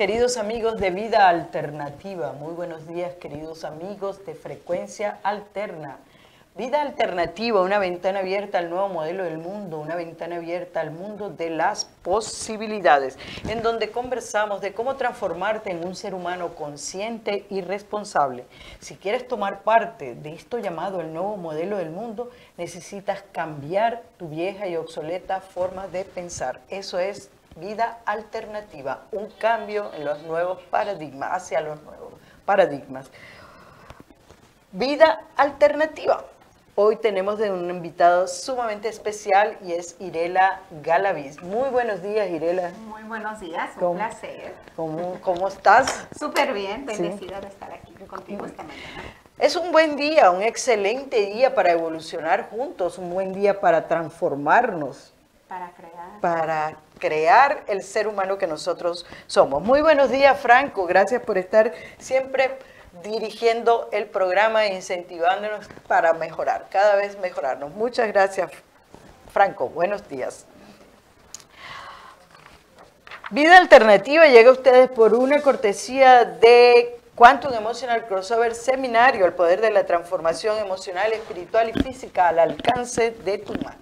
queridos amigos de Vida Alternativa. Muy buenos días, queridos amigos de Frecuencia Alterna. Vida Alternativa, una ventana abierta al nuevo modelo del mundo, una ventana abierta al mundo de las posibilidades, en donde conversamos de cómo transformarte en un ser humano consciente y responsable. Si quieres tomar parte de esto llamado el nuevo modelo del mundo, necesitas cambiar tu vieja y obsoleta forma de pensar. Eso es vida alternativa, un cambio en los nuevos paradigmas, hacia los nuevos paradigmas. Vida alternativa. Hoy tenemos de un invitado sumamente especial y es Irela Galaviz. Muy buenos días, Irela. Muy buenos días, un ¿Cómo? placer. ¿Cómo, cómo estás? Súper bien, bendecida de estar aquí contigo esta mañana. Es un buen día, un excelente día para evolucionar juntos, un buen día para transformarnos. Para crear. para crear el ser humano que nosotros somos. Muy buenos días, Franco. Gracias por estar siempre dirigiendo el programa e incentivándonos para mejorar, cada vez mejorarnos. Muchas gracias, Franco. Buenos días. Vida Alternativa llega a ustedes por una cortesía de Quantum Emotional Crossover Seminario, el poder de la transformación emocional, espiritual y física al alcance de tu mano,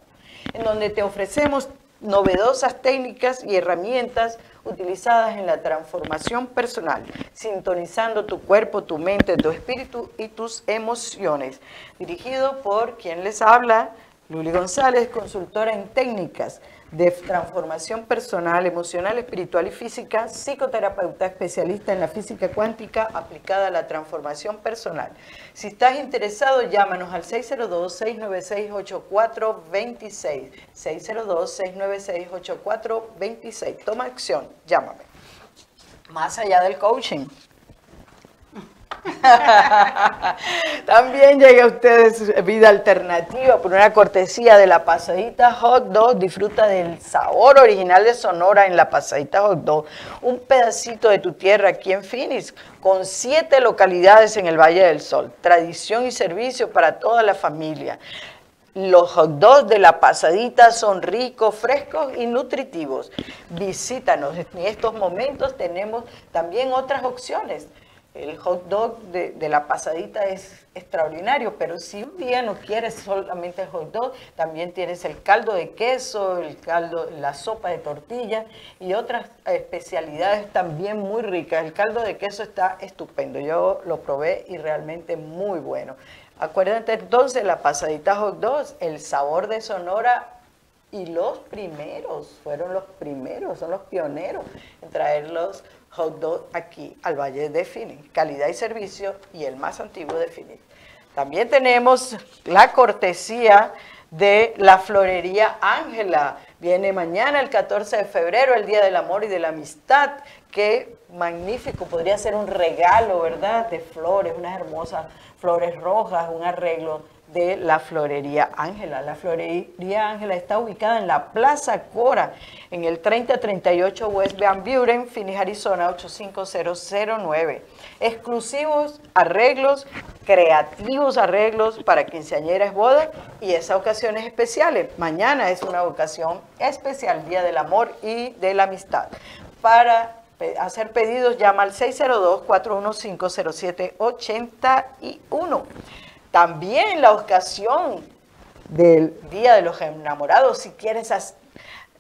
en donde te ofrecemos novedosas técnicas y herramientas utilizadas en la transformación personal, sintonizando tu cuerpo, tu mente, tu espíritu y tus emociones. Dirigido por quien les habla, Luli González, consultora en técnicas de transformación personal, emocional, espiritual y física, psicoterapeuta especialista en la física cuántica aplicada a la transformación personal. Si estás interesado, llámanos al 602-696-8426. 602-696-8426. Toma acción, llámame. Más allá del coaching. También llega a ustedes Vida Alternativa por una cortesía de la Pasadita Hot Dog. Disfruta del sabor original de Sonora en la Pasadita Hot Dog. Un pedacito de tu tierra aquí en Phoenix, con siete localidades en el Valle del Sol. Tradición y servicio para toda la familia. Los hot dogs de la pasadita son ricos, frescos y nutritivos. Visítanos. En estos momentos tenemos también otras opciones. El hot dog de, la pasadita es extraordinario, pero si un día no quieres solamente el hot dog, también tienes el caldo de queso, el caldo, la sopa de tortilla y otras especialidades también muy ricas. El caldo de queso está estupendo, yo lo probé y realmente muy bueno. Acuérdate entonces, la pasadita hot dogs, el sabor de Sonora y los primeros, fueron los primeros, son los pioneros en traerlos hot aquí al Valle de Phoenix, calidad y servicio y el más antiguo de Phoenix. También tenemos la cortesía de la florería Ángela. Viene mañana el 14 de febrero, el Día del Amor y de la Amistad. Qué magnífico, podría ser un regalo, ¿verdad? De flores, unas hermosas flores rojas, un arreglo de la Florería Ángela. La Florería Ángela está ubicada en la Plaza Cora, en el 3038 West Van Buren, Phoenix, Arizona 85009. Exclusivos arreglos, creativos arreglos para quinceañeras, bodas y esas ocasiones especiales. Mañana es una ocasión especial, Día del Amor y de la Amistad. Para hacer pedidos, llama al 602-415-0781. También la ocasión del Día de los Enamorados, si quieres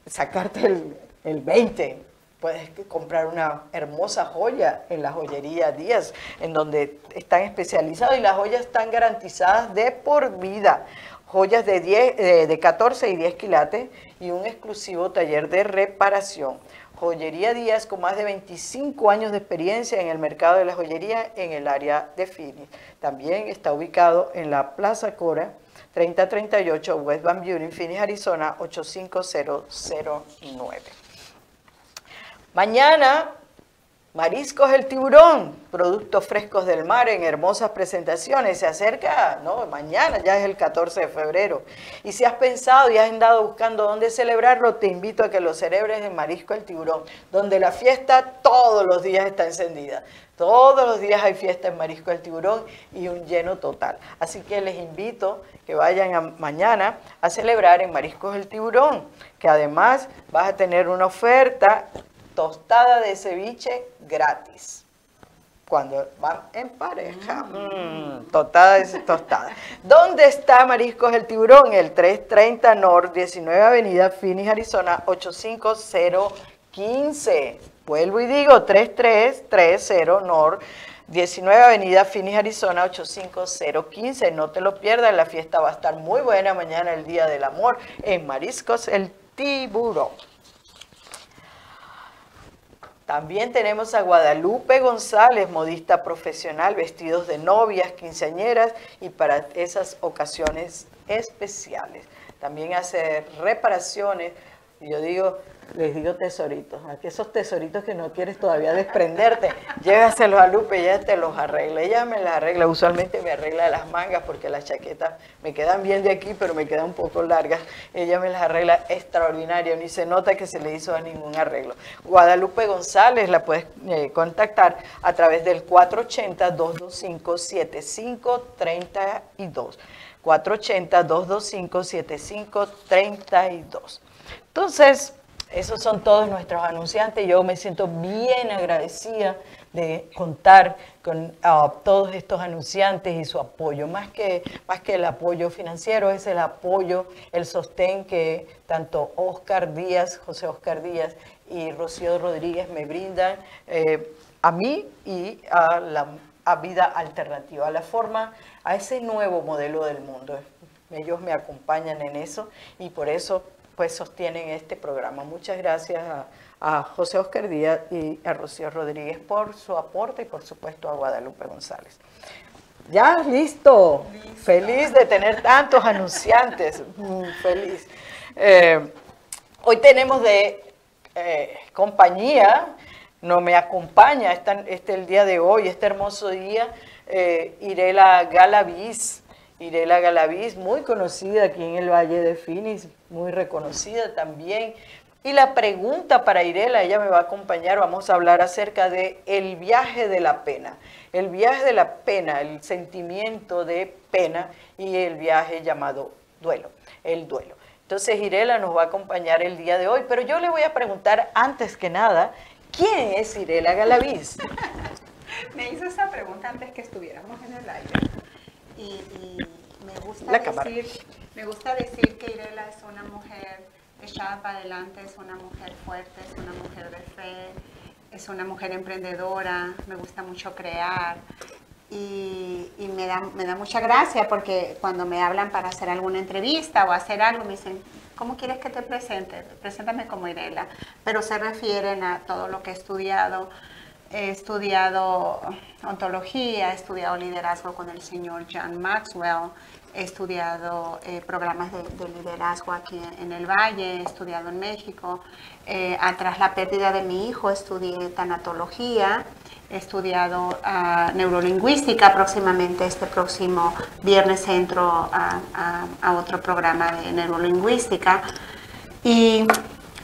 sacarte el, el 20, puedes comprar una hermosa joya en la joyería Díaz, en donde están especializados y las joyas están garantizadas de por vida. Joyas de, 10, de 14 y 10 quilates y un exclusivo taller de reparación. Joyería Díaz con más de 25 años de experiencia en el mercado de la joyería en el área de Phoenix. También está ubicado en la Plaza Cora, 3038 West Van Buren, Phoenix, Arizona 85009. Mañana, Mariscos el Tiburón, productos frescos del mar en hermosas presentaciones. Se acerca, no, mañana ya es el 14 de febrero. Y si has pensado y has andado buscando dónde celebrarlo, te invito a que lo celebres en Marisco el Tiburón, donde la fiesta todos los días está encendida. Todos los días hay fiesta en Marisco el Tiburón y un lleno total. Así que les invito que vayan mañana a celebrar en Mariscos el Tiburón, que además vas a tener una oferta tostada de ceviche gratis. Cuando van en pareja. Mm, tostada de tostada. ¿Dónde está Mariscos el Tiburón? El 330 North, 19 Avenida Phoenix, Arizona, 85015. Vuelvo y digo, 3330 North. 19 Avenida Phoenix, Arizona, 85015. No te lo pierdas, la fiesta va a estar muy buena mañana, el Día del Amor, en Mariscos el Tiburón. También tenemos a Guadalupe González, modista profesional, vestidos de novias, quinceañeras y para esas ocasiones especiales. También hace reparaciones, y yo digo, les digo tesoritos, aquí esos tesoritos que no quieres todavía desprenderte, llévaselos a Lupe, ella te los arregla, ella me las arregla, usualmente me arregla las mangas porque las chaquetas me quedan bien de aquí, pero me quedan un poco largas, ella me las arregla extraordinario, ni se nota que se le hizo a ningún arreglo. Guadalupe González la puedes eh, contactar a través del 480-225-7532. 480-225-7532. Entonces, esos son todos nuestros anunciantes. Yo me siento bien agradecida de contar con ah, todos estos anunciantes y su apoyo. Más que, más que el apoyo financiero, es el apoyo, el sostén que tanto Oscar Díaz, José Oscar Díaz y Rocío Rodríguez me brindan eh, a mí y a la a vida alternativa, a la forma, a ese nuevo modelo del mundo. Ellos me acompañan en eso y por eso pues sostienen este programa. Muchas gracias a, José Oscar Díaz y a Rocío Rodríguez por su aporte y por supuesto a Guadalupe González. Ya, listo. Feliz de tener tantos anunciantes. Mm, feliz. Eh, hoy tenemos de eh, compañía, no me acompaña este el día de hoy, este hermoso día, eh, Irela Galaviz. Irela Galaviz, muy conocida aquí en el Valle de Finis, muy reconocida también. Y la pregunta para Irela, ella me va a acompañar, vamos a hablar acerca de el viaje de la pena. El viaje de la pena, el sentimiento de pena y el viaje llamado duelo, el duelo. Entonces Irela nos va a acompañar el día de hoy, pero yo le voy a preguntar antes que nada, ¿quién es Irela Galaviz? me hizo esa pregunta antes que estuviéramos en el aire. Y, me gusta decir me gusta decir que Irela es una mujer echada para adelante, es una mujer fuerte, es una mujer de fe, es una mujer emprendedora, me gusta mucho crear. Y, me, da, me da mucha gracia porque cuando me hablan para hacer alguna entrevista o hacer algo, me dicen, ¿cómo quieres que te presente? Preséntame como Irela. Pero se refieren a todo lo que he estudiado. He estudiado ontología, he estudiado liderazgo con el señor John Maxwell, He estudiado eh, programas de, liderazgo aquí en el Valle, he estudiado en México. Eh, tras la pérdida de mi hijo estudié tanatología, he estudiado uh, neurolingüística. Próximamente, este próximo viernes entro a, a otro programa de neurolingüística. Y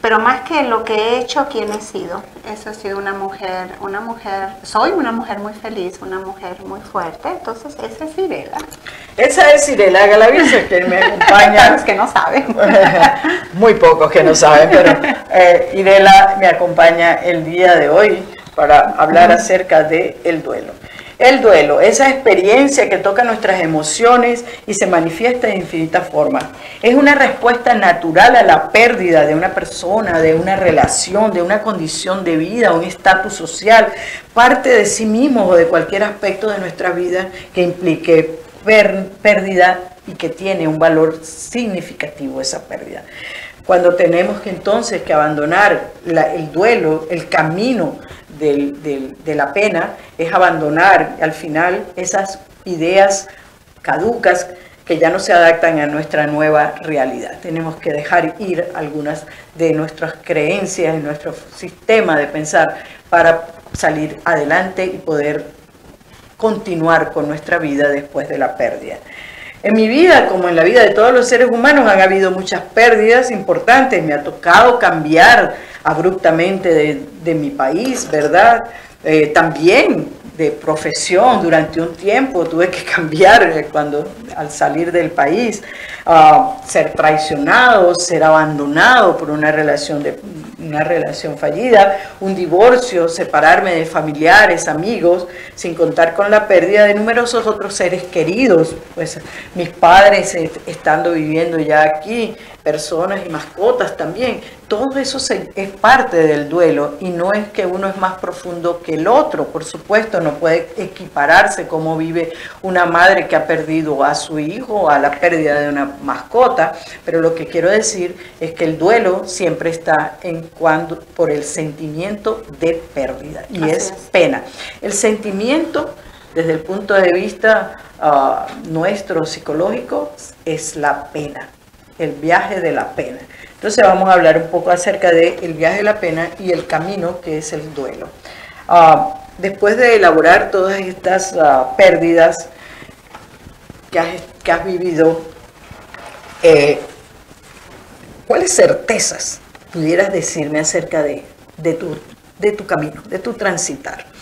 pero más que lo que he hecho, ¿quién he sido? Eso ha sido una mujer, una mujer, soy una mujer muy feliz, una mujer muy fuerte, entonces esa es Irela. Esa es Irela Galavice, que me acompaña. los que no saben. muy pocos que no saben, pero eh, Irela me acompaña el día de hoy para hablar acerca del el duelo. El duelo, esa experiencia que toca nuestras emociones y se manifiesta de infinitas formas. Es una respuesta natural a la pérdida de una persona, de una relación, de una condición de vida, un estatus social, parte de sí mismo o de cualquier aspecto de nuestra vida que implique pérdida y que tiene un valor significativo esa pérdida. Cuando tenemos que entonces que abandonar el duelo, el camino de la pena es abandonar al final esas ideas caducas que ya no se adaptan a nuestra nueva realidad. Tenemos que dejar ir algunas de nuestras creencias, en nuestro sistema de pensar, para salir adelante y poder continuar con nuestra vida después de la pérdida. En mi vida, como en la vida de todos los seres humanos, han habido muchas pérdidas importantes. Me ha tocado cambiar abruptamente de, mi país, ¿verdad? Eh, también de profesión. Durante un tiempo, tuve que cambiar eh, cuando al salir del país, ser traicionado, ser abandonado por una relación de una relación fallida, un divorcio, separarme de familiares, amigos, sin contar con la pérdida de numerosos otros seres queridos, pues mis padres eh, estando viviendo ya aquí, personas y mascotas también. Todo eso es parte del duelo y no es que uno es más profundo que el otro, por supuesto, no puede equipararse como vive una madre que ha perdido a su hijo a la pérdida de una mascota, pero lo que quiero decir es que el duelo siempre está en cuando por el sentimiento de pérdida y es, pena. El sentimiento desde el punto de vista ah, nuestro psicológico es la pena el viaje de la pena. Entonces vamos a hablar un poco acerca del el viaje de la pena y el camino que es el duelo. Ah, después de elaborar todas estas ah, pérdidas que has, vivido, eh, ¿cuáles certezas pudieras decirme acerca de, tu, de tu camino, de tu transitar?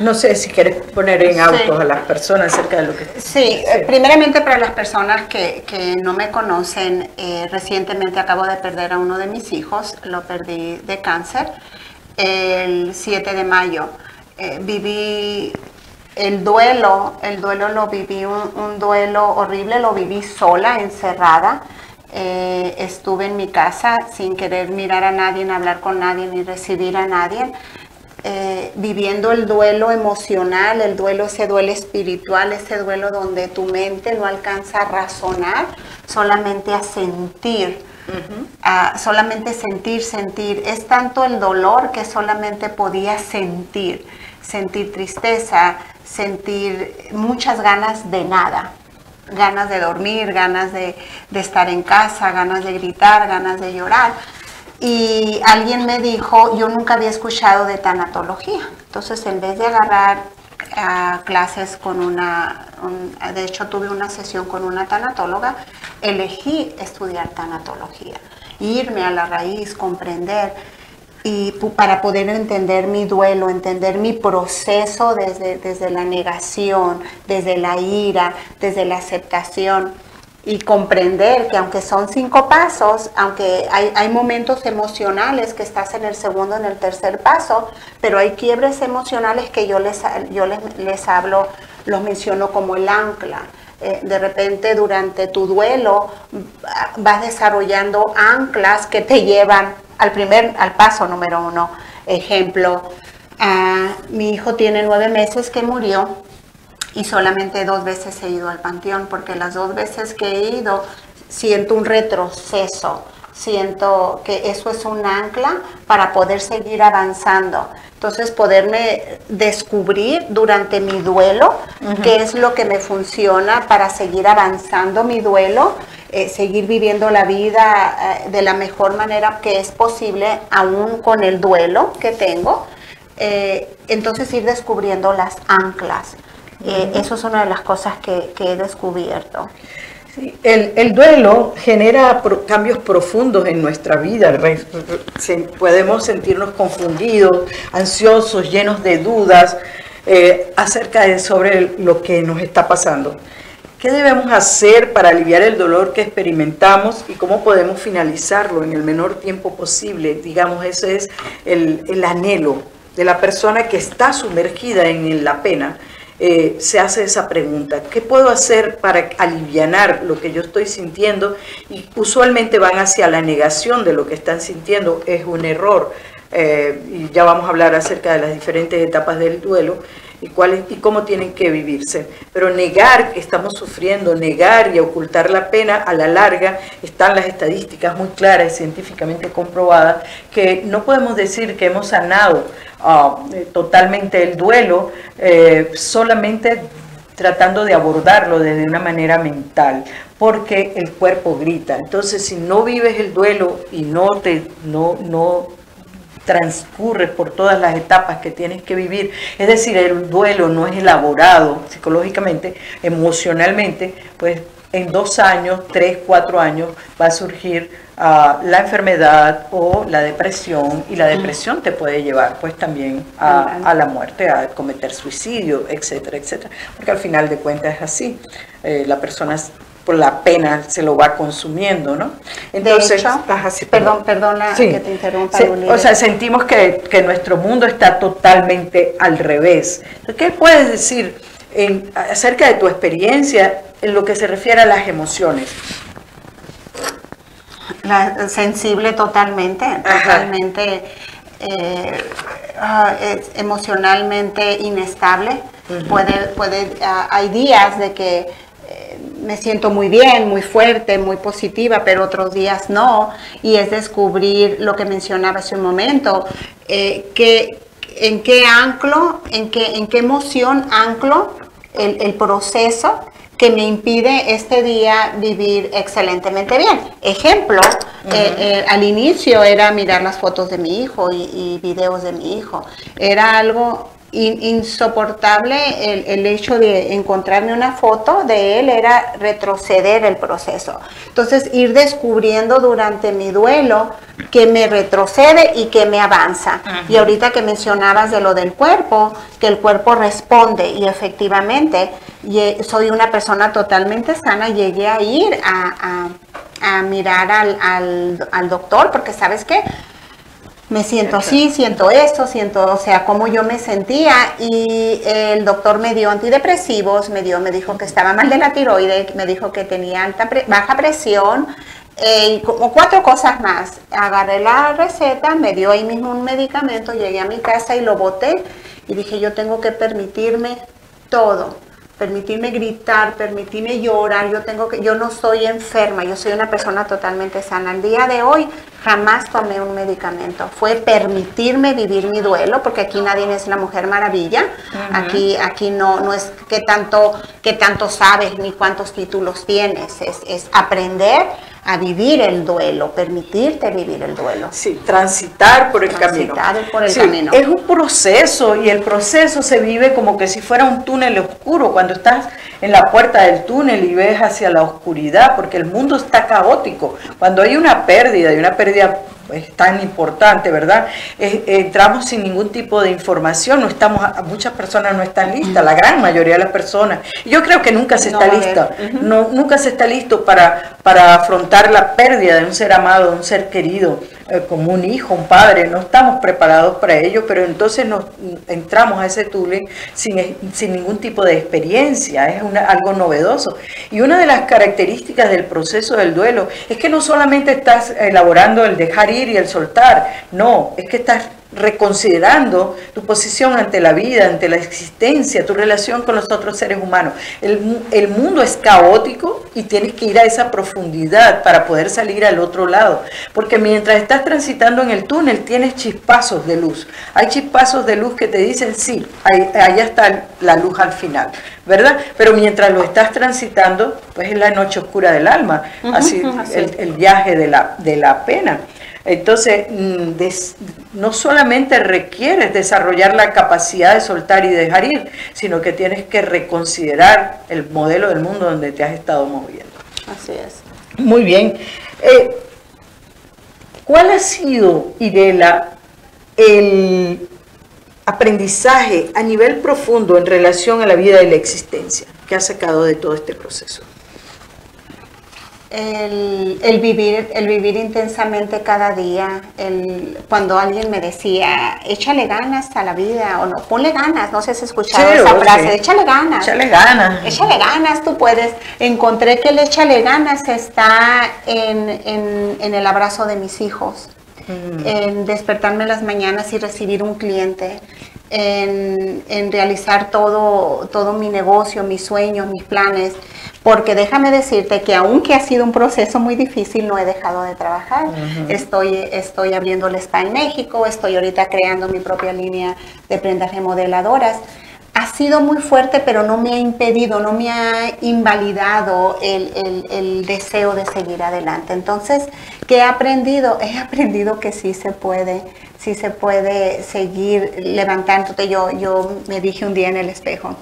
No sé si quieres poner en autos a las personas acerca de lo que... Sí, eh, primeramente para las personas que, no me conocen, eh, recientemente acabo de perder a uno de mis hijos, lo perdí de cáncer el 7 de mayo. Eh, viví el duelo, el duelo lo viví, un, duelo horrible, lo viví sola, encerrada. estuve en mi casa sin querer mirar a nadie, hablar con nadie, ni recibir a nadie. Eh, viviendo el duelo emocional, el duelo, ese duelo espiritual, ese duelo donde tu mente no alcanza a razonar, solamente a sentir. solamente sentir, sentir. Es tanto el dolor que solamente podía sentir, sentir tristeza, sentir muchas ganas de nada, ganas de dormir, ganas de estar en casa, ganas de gritar, ganas de llorar y alguien me dijo, yo nunca había escuchado de tanatología. Entonces, en vez de agarrar ah, clases con una, de hecho tuve una sesión con una tanatóloga, elegí estudiar tanatología, irme a la raíz, comprender y para poder entender mi duelo, entender mi proceso desde, desde la negación, desde la ira, desde la aceptación y comprender que aunque son cinco pasos, aunque hay, momentos emocionales que estás en el segundo, en el tercer paso, pero hay quiebres emocionales que yo les, yo les, hablo, los menciono como el ancla. Eh, de repente durante tu duelo vas desarrollando anclas que te llevan al primer, al paso número uno. Ejemplo, ah, mi hijo tiene nueve meses que murió y solamente dos veces he ido al panteón, porque las dos veces que he ido siento un retroceso, siento que eso es un ancla para poder seguir avanzando. Entonces, poderme descubrir durante mi duelo qué es lo que me funciona para seguir avanzando mi duelo, eh, seguir viviendo la vida eh, de la mejor manera que es posible, aún con el duelo que tengo. Eh, entonces, ir descubriendo las anclas. Eh, eso es una de las cosas que, he descubierto. el, duelo genera cambios profundos en nuestra vida. podemos sentirnos confundidos, ansiosos, llenos de dudas eh, acerca de sobre lo que nos está pasando. ¿Qué debemos hacer para aliviar el dolor que experimentamos y cómo podemos finalizarlo en el menor tiempo posible? Digamos, ese es el, el anhelo de la persona que está sumergida en la pena eh, se hace esa pregunta, ¿qué puedo hacer para aliviar lo que yo estoy sintiendo? Y usualmente van hacia la negación de lo que están sintiendo, es un error. Eh, y ya vamos a hablar acerca de las diferentes etapas del duelo y, cuáles, y cómo tienen que vivirse. Pero negar que estamos sufriendo, negar y ocultar la pena, a la larga están las estadísticas muy claras y científicamente comprobadas que no podemos decir que hemos sanado Ah, eh, totalmente el duelo, eh, solamente tratando de abordarlo desde una manera mental, porque el cuerpo grita. Entonces, si no vives el duelo y no te, no, no transcurres por todas las etapas que tienes que vivir. Es decir, el duelo no es elaborado psicológicamente, emocionalmente, pues en dos años, tres, cuatro años va a surgir ah, la enfermedad o la depresión y la depresión te puede llevar pues también a, la muerte, a cometer suicidio, etcétera, etcétera. Porque al final de cuentas es así. Eh, la persona por la pena se lo va consumiendo, ¿no? Entonces, perdón, perdona que te interrumpa. o sea, sentimos que, que, nuestro mundo está totalmente al revés. ¿Qué puedes decir en, acerca de tu experiencia en lo que se refiere a las emociones? sensible totalmente, totalmente eh, ah, emocionalmente inestable. puede, puede, ah, hay días de que me siento muy bien, muy fuerte, muy positiva, pero otros días no. Y es descubrir lo que mencionaba hace un momento, eh, que, en qué anclo, en qué, en qué emoción anclo el, proceso que me impide este día vivir excelentemente bien. Ejemplo, eh, eh, al inicio era mirar las fotos de mi hijo y, y videos de mi hijo. Era algo insoportable el, el, hecho de encontrarme una foto de él era retroceder el proceso. Entonces ir descubriendo durante mi duelo que me retrocede y que me avanza. Y ahorita que mencionabas de lo del cuerpo, que el cuerpo responde y efectivamente soy una persona totalmente sana, llegué a ir a, a, mirar al, al, al doctor porque sabes qué, me siento así, siento esto, siento, o sea, cómo yo me sentía y el doctor me dio antidepresivos, me dio, me dijo que estaba mal de la tiroides, me dijo que tenía alta baja presión eh, y como cuatro cosas más. Agarré la receta, me dio ahí mismo un medicamento, llegué a mi casa y lo boté y dije, yo tengo que permitirme todo permitirme gritar, permitirme llorar, yo tengo que, yo no soy enferma, yo soy una persona totalmente sana. Al día de hoy jamás tomé un medicamento, fue permitirme vivir mi duelo, porque aquí nadie es la mujer maravilla, aquí, aquí no, no es que tanto, que tanto sabes ni cuántos títulos tienes, es, es aprender a vivir el duelo, permitirte vivir el duelo. Sí, transitar por el transitar camino. por el camino. Es un proceso y el proceso se vive como que si fuera un túnel oscuro, cuando estás en la puerta del túnel y ves hacia la oscuridad, porque el mundo está caótico. Cuando hay una pérdida y una pérdida es tan importante, ¿verdad? entramos sin ningún tipo de información, no estamos, muchas personas no están listas, la gran mayoría de las personas. Yo creo que nunca se está lista, no, nunca se está listo para, para afrontar la pérdida de un ser amado, de un ser querido, eh, como un hijo, un padre, no estamos preparados para ello, pero entonces nos entramos a ese túnel sin, sin ningún tipo de experiencia, es algo novedoso. Y una de las características del proceso del duelo es que no solamente estás elaborando el dejar ir y el soltar, no, es que estás reconsiderando tu posición ante la vida, ante la existencia, tu relación con los otros seres humanos. El, el, mundo es caótico y tienes que ir a esa profundidad para poder salir al otro lado. Porque mientras estás transitando en el túnel tienes chispazos de luz. Hay chispazos de luz que te dicen, sí, ahí, allá está la luz al final, ¿verdad? Pero mientras lo estás transitando, pues es la noche oscura del alma, así, El, el, viaje de la, de la pena. Entonces, mm, no solamente requieres desarrollar la capacidad de soltar y dejar ir, sino que tienes que reconsiderar el modelo del mundo donde te has estado moviendo. Así es. Muy bien. Eh, ¿Cuál ha sido, Irela, el aprendizaje a nivel profundo en relación a la vida y la existencia que has sacado de todo este proceso? El, vivir, el vivir intensamente cada día, el, cuando alguien me decía, échale ganas a la vida, o no, ponle ganas, no sé si has escuchado esa frase, échale ganas. Échale ganas. Échale ganas, tú puedes. Encontré que el échale ganas está en, el abrazo de mis hijos, mm. en despertarme las mañanas y recibir un cliente, en, en, realizar todo, todo mi negocio, mis sueños, mis planes, porque déjame decirte que aunque ha sido un proceso muy difícil, no he dejado de trabajar. estoy, estoy abriendo el spa en México, estoy ahorita creando mi propia línea de prendas remodeladoras. Ha sido muy fuerte, pero no me ha impedido, no me ha invalidado el, deseo de seguir adelante. Entonces, ¿qué he aprendido? He aprendido que sí se puede, sí se puede seguir levantándote. Yo, yo me dije un día en el espejo,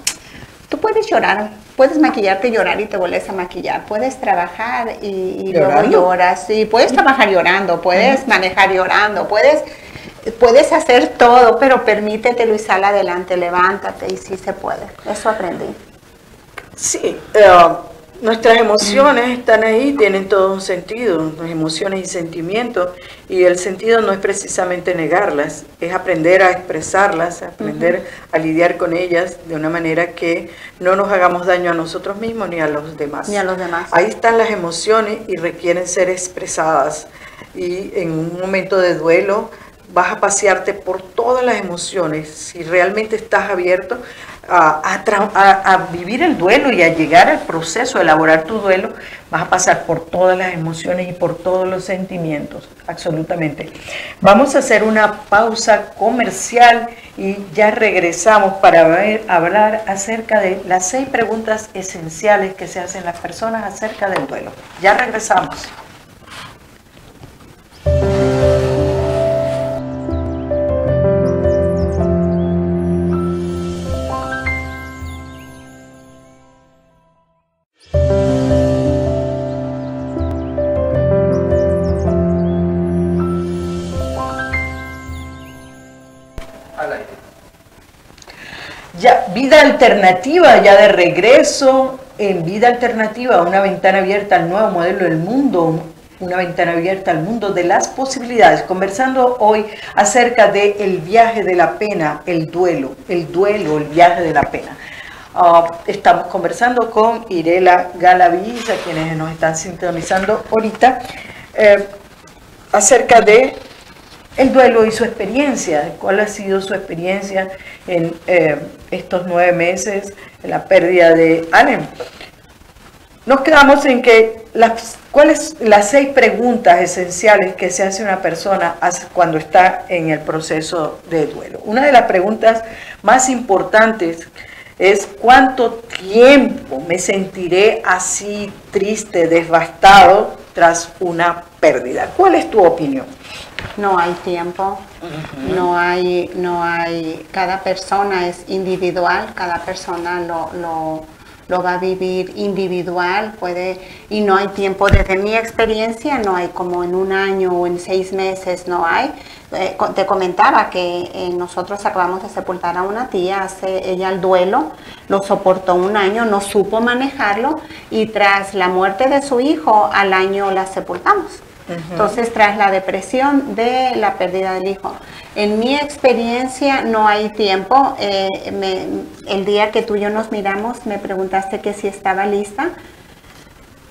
tú puedes llorar, puedes maquillarte y llorar y te vuelves a maquillar, puedes trabajar y, luego lloras, y puedes trabajar llorando, puedes manejar llorando, puedes puedes hacer todo, pero permítetelo y sal adelante, levántate y sí se puede. Eso aprendí. Sí, eh, nuestras emociones están ahí, tienen todo un sentido, nuestras emociones y sentimientos, y el sentido no es precisamente negarlas, es aprender a expresarlas, aprender a lidiar con ellas de una manera que no nos hagamos daño a nosotros mismos ni a los demás. Ni a los demás. Ahí están las emociones y requieren ser expresadas. Y en un momento de duelo, vas a pasearte por todas las emociones, si realmente estás abierto a, vivir el duelo y a llegar al proceso de elaborar tu duelo, vas a pasar por todas las emociones y por todos los sentimientos, absolutamente. Vamos a hacer una pausa comercial y ya regresamos para hablar acerca de las seis preguntas esenciales que se hacen las personas acerca del duelo. Ya regresamos. Vida alternativa, ya de regreso en vida alternativa, una ventana abierta al nuevo modelo del mundo, una ventana abierta al mundo de las posibilidades, conversando hoy acerca del el viaje de la pena, el duelo, el duelo, el viaje de la pena. Ah, estamos conversando con Irela Galaviz, a quienes nos están sintonizando ahorita, eh, acerca de el duelo y su experiencia, cuál ha sido su experiencia en eh, estos nueve meses, la pérdida de Allen. Nos quedamos en que las, cuáles las seis preguntas esenciales que se hace una persona cuando está en el proceso de duelo. Una de las preguntas más importantes es cuánto tiempo me sentiré así triste, devastado tras una pérdida. ¿Cuál es tu opinión? No hay tiempo, no hay, no hay, cada persona es individual, cada persona lo, lo, lo, va a vivir individual, puede, y no hay tiempo, desde mi experiencia no hay como en un año o en seis meses, no hay. Eh, te comentaba que eh, nosotros acabamos de sepultar a una tía, hace ella el duelo, lo soportó un año, no supo manejarlo y tras la muerte de su hijo al año la sepultamos. Entonces, tras la depresión de la pérdida del hijo, en mi experiencia no hay tiempo. Eh, el día que tú y yo nos miramos, me preguntaste que si estaba lista.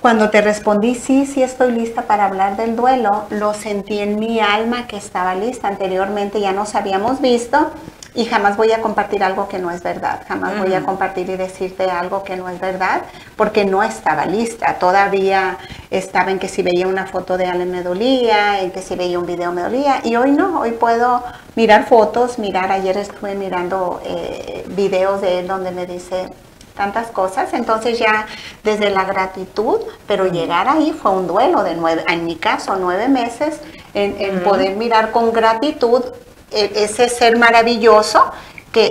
Cuando te respondí sí, sí estoy lista para hablar del duelo, lo sentí en mi alma que estaba lista. Anteriormente ya nos habíamos visto y jamás voy a compartir algo que no es verdad, jamás voy a compartir y decirte algo que no es verdad, porque no estaba lista, todavía estaba en que si veía una foto de Ale me dolía, en que si veía un video me dolía, y hoy no, hoy puedo mirar fotos, mirar, ayer estuve mirando eh, videos de él donde me dice tantas cosas, entonces ya desde la gratitud, pero llegar ahí fue un duelo de nueve, en mi caso nueve meses, en poder mirar con gratitud ese ser maravilloso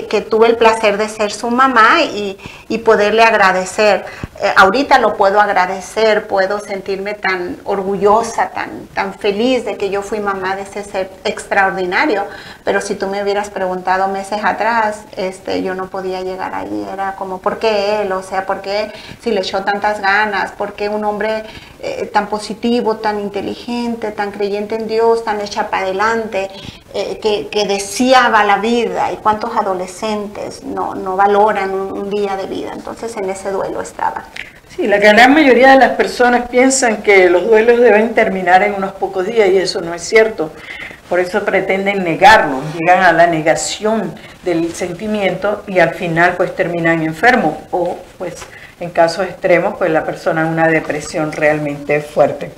que, tuve el placer de ser su mamá y, poderle agradecer. Eh, ahorita lo puedo agradecer, puedo sentirme tan orgullosa, tan, tan feliz de que yo fui mamá de ese ser extraordinario, pero si tú me hubieras preguntado meses atrás, este, yo no podía llegar ahí, era como, ¿por qué él? O sea, ¿por qué si le echó tantas ganas? ¿Por qué un hombre eh, tan positivo, tan inteligente, tan creyente en Dios, tan hecha para adelante, eh, que, que, deseaba la vida? ¿Y cuántos adolescentes no, no valoran un, día de vida. Entonces en ese duelo estaba. Sí, la gran mayoría de las personas piensan que los duelos deben terminar en unos pocos días y eso no es cierto. Por eso pretenden negarlo, llegan a la negación del sentimiento y al final pues terminan enfermos o pues en casos extremos pues la persona en una depresión realmente fuerte.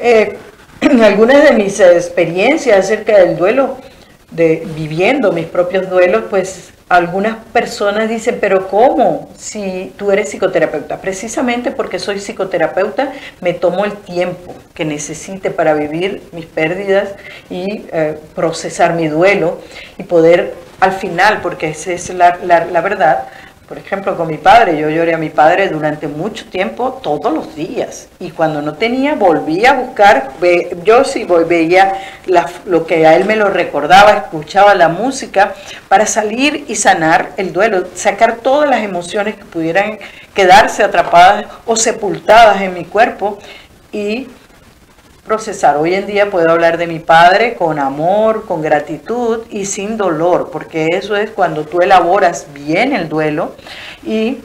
Eh, algunas de mis experiencias acerca del duelo de viviendo mis propios duelos, pues algunas personas dicen, pero ¿cómo? Si tú eres psicoterapeuta. Precisamente porque soy psicoterapeuta, me tomo el tiempo que necesite para vivir mis pérdidas y eh, procesar mi duelo y poder al final, porque esa es la, la verdad, por ejemplo, con mi padre, yo lloré a mi padre durante mucho tiempo, todos los días. Y cuando no tenía, volvía a buscar, yo sí veía lo que a él me lo recordaba, escuchaba la música para salir y sanar el duelo, sacar todas las emociones que pudieran quedarse atrapadas o sepultadas en mi cuerpo y procesar. Hoy en día puedo hablar de mi padre con amor, con gratitud y sin dolor, porque eso es cuando tú elaboras bien el duelo y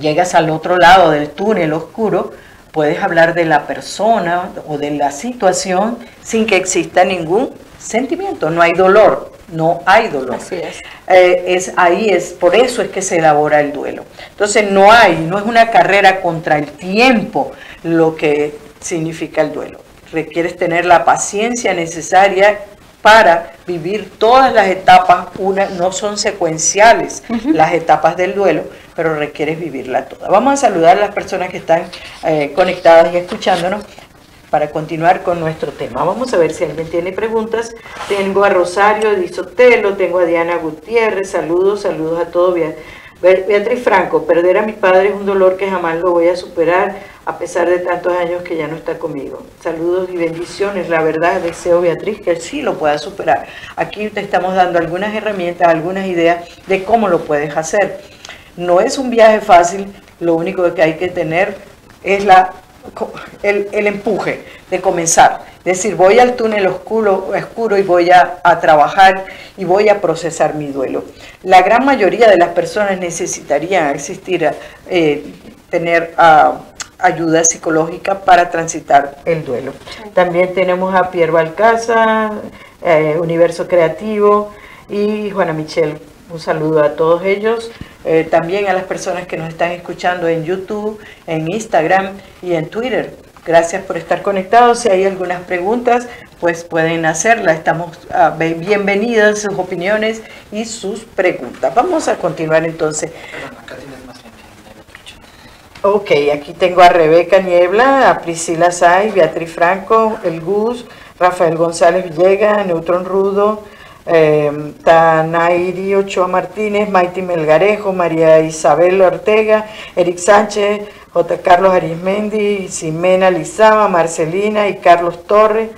llegas al otro lado del túnel oscuro, puedes hablar de la persona o de la situación sin que exista ningún sentimiento, no hay dolor, no hay dolor. Así es. Eh, es. Ahí es, por eso es que se elabora el duelo. Entonces no hay, no es una carrera contra el tiempo lo que significa el duelo. Requieres tener la paciencia necesaria para vivir todas las etapas, una, no son secuenciales las etapas del duelo, pero requieres vivirla toda. Vamos a saludar a las personas que están eh, conectadas y escuchándonos para continuar con nuestro tema. Vamos a ver si alguien tiene preguntas. Tengo a Rosario Disotelo, tengo a Diana Gutiérrez, saludos, saludos a todos. Beatriz Franco, perder a mi padre es un dolor que jamás lo voy a superar a pesar de tantos años que ya no está conmigo. Saludos y bendiciones. La verdad deseo, Beatriz, que sí lo pueda superar. Aquí te estamos dando algunas herramientas, algunas ideas de cómo lo puedes hacer. No es un viaje fácil, lo único que hay que tener es la, el, empuje de comenzar. Es decir, voy al túnel oscuro, oscuro y voy a, trabajar y voy a procesar mi duelo. La gran mayoría de las personas necesitarían existir, eh, tener... a ayuda psicológica para transitar el duelo. También tenemos a Pierre Balcaza, eh, Universo Creativo y Juana Michelle. Un saludo a todos ellos, eh, también a las personas que nos están escuchando en YouTube, en Instagram y en Twitter. Gracias por estar conectados. Si hay algunas preguntas, pues pueden hacerlas. Estamos ah, bienvenidas sus opiniones y sus preguntas. Vamos a continuar entonces. Ok, aquí tengo a Rebeca Niebla, a Priscila Say, Beatriz Franco, El Gus, Rafael González Villegas, Neutron Rudo, eh, Tanairi Ochoa Martínez, Maiti Melgarejo, María Isabel Ortega, Eric Sánchez, J. Carlos Arismendi, Ximena Lizama, Marcelina y Carlos Torres.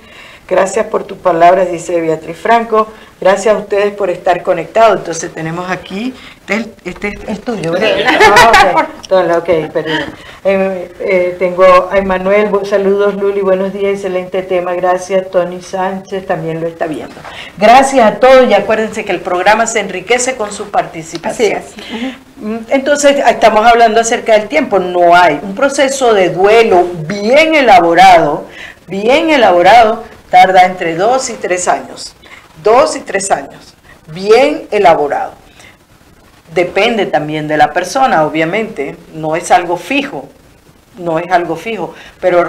Gracias por tus palabras, dice Beatriz Franco. Gracias a ustedes por estar conectados. Entonces tenemos aquí, este, este es tuyo, ¿verdad? Ah, ok, perdón. Eh, eh, tengo a Emanuel, saludos Luli, buenos días, excelente tema, gracias. Tony Sánchez también lo está viendo. Gracias a todos y acuérdense que el programa se enriquece con su participación. Mm, entonces, estamos hablando acerca del tiempo. No hay un proceso de duelo bien elaborado, bien elaborado, tarda entre dos y tres años dos y tres años, bien elaborado. Depende también de la persona, obviamente, no es algo fijo, no es algo fijo, pero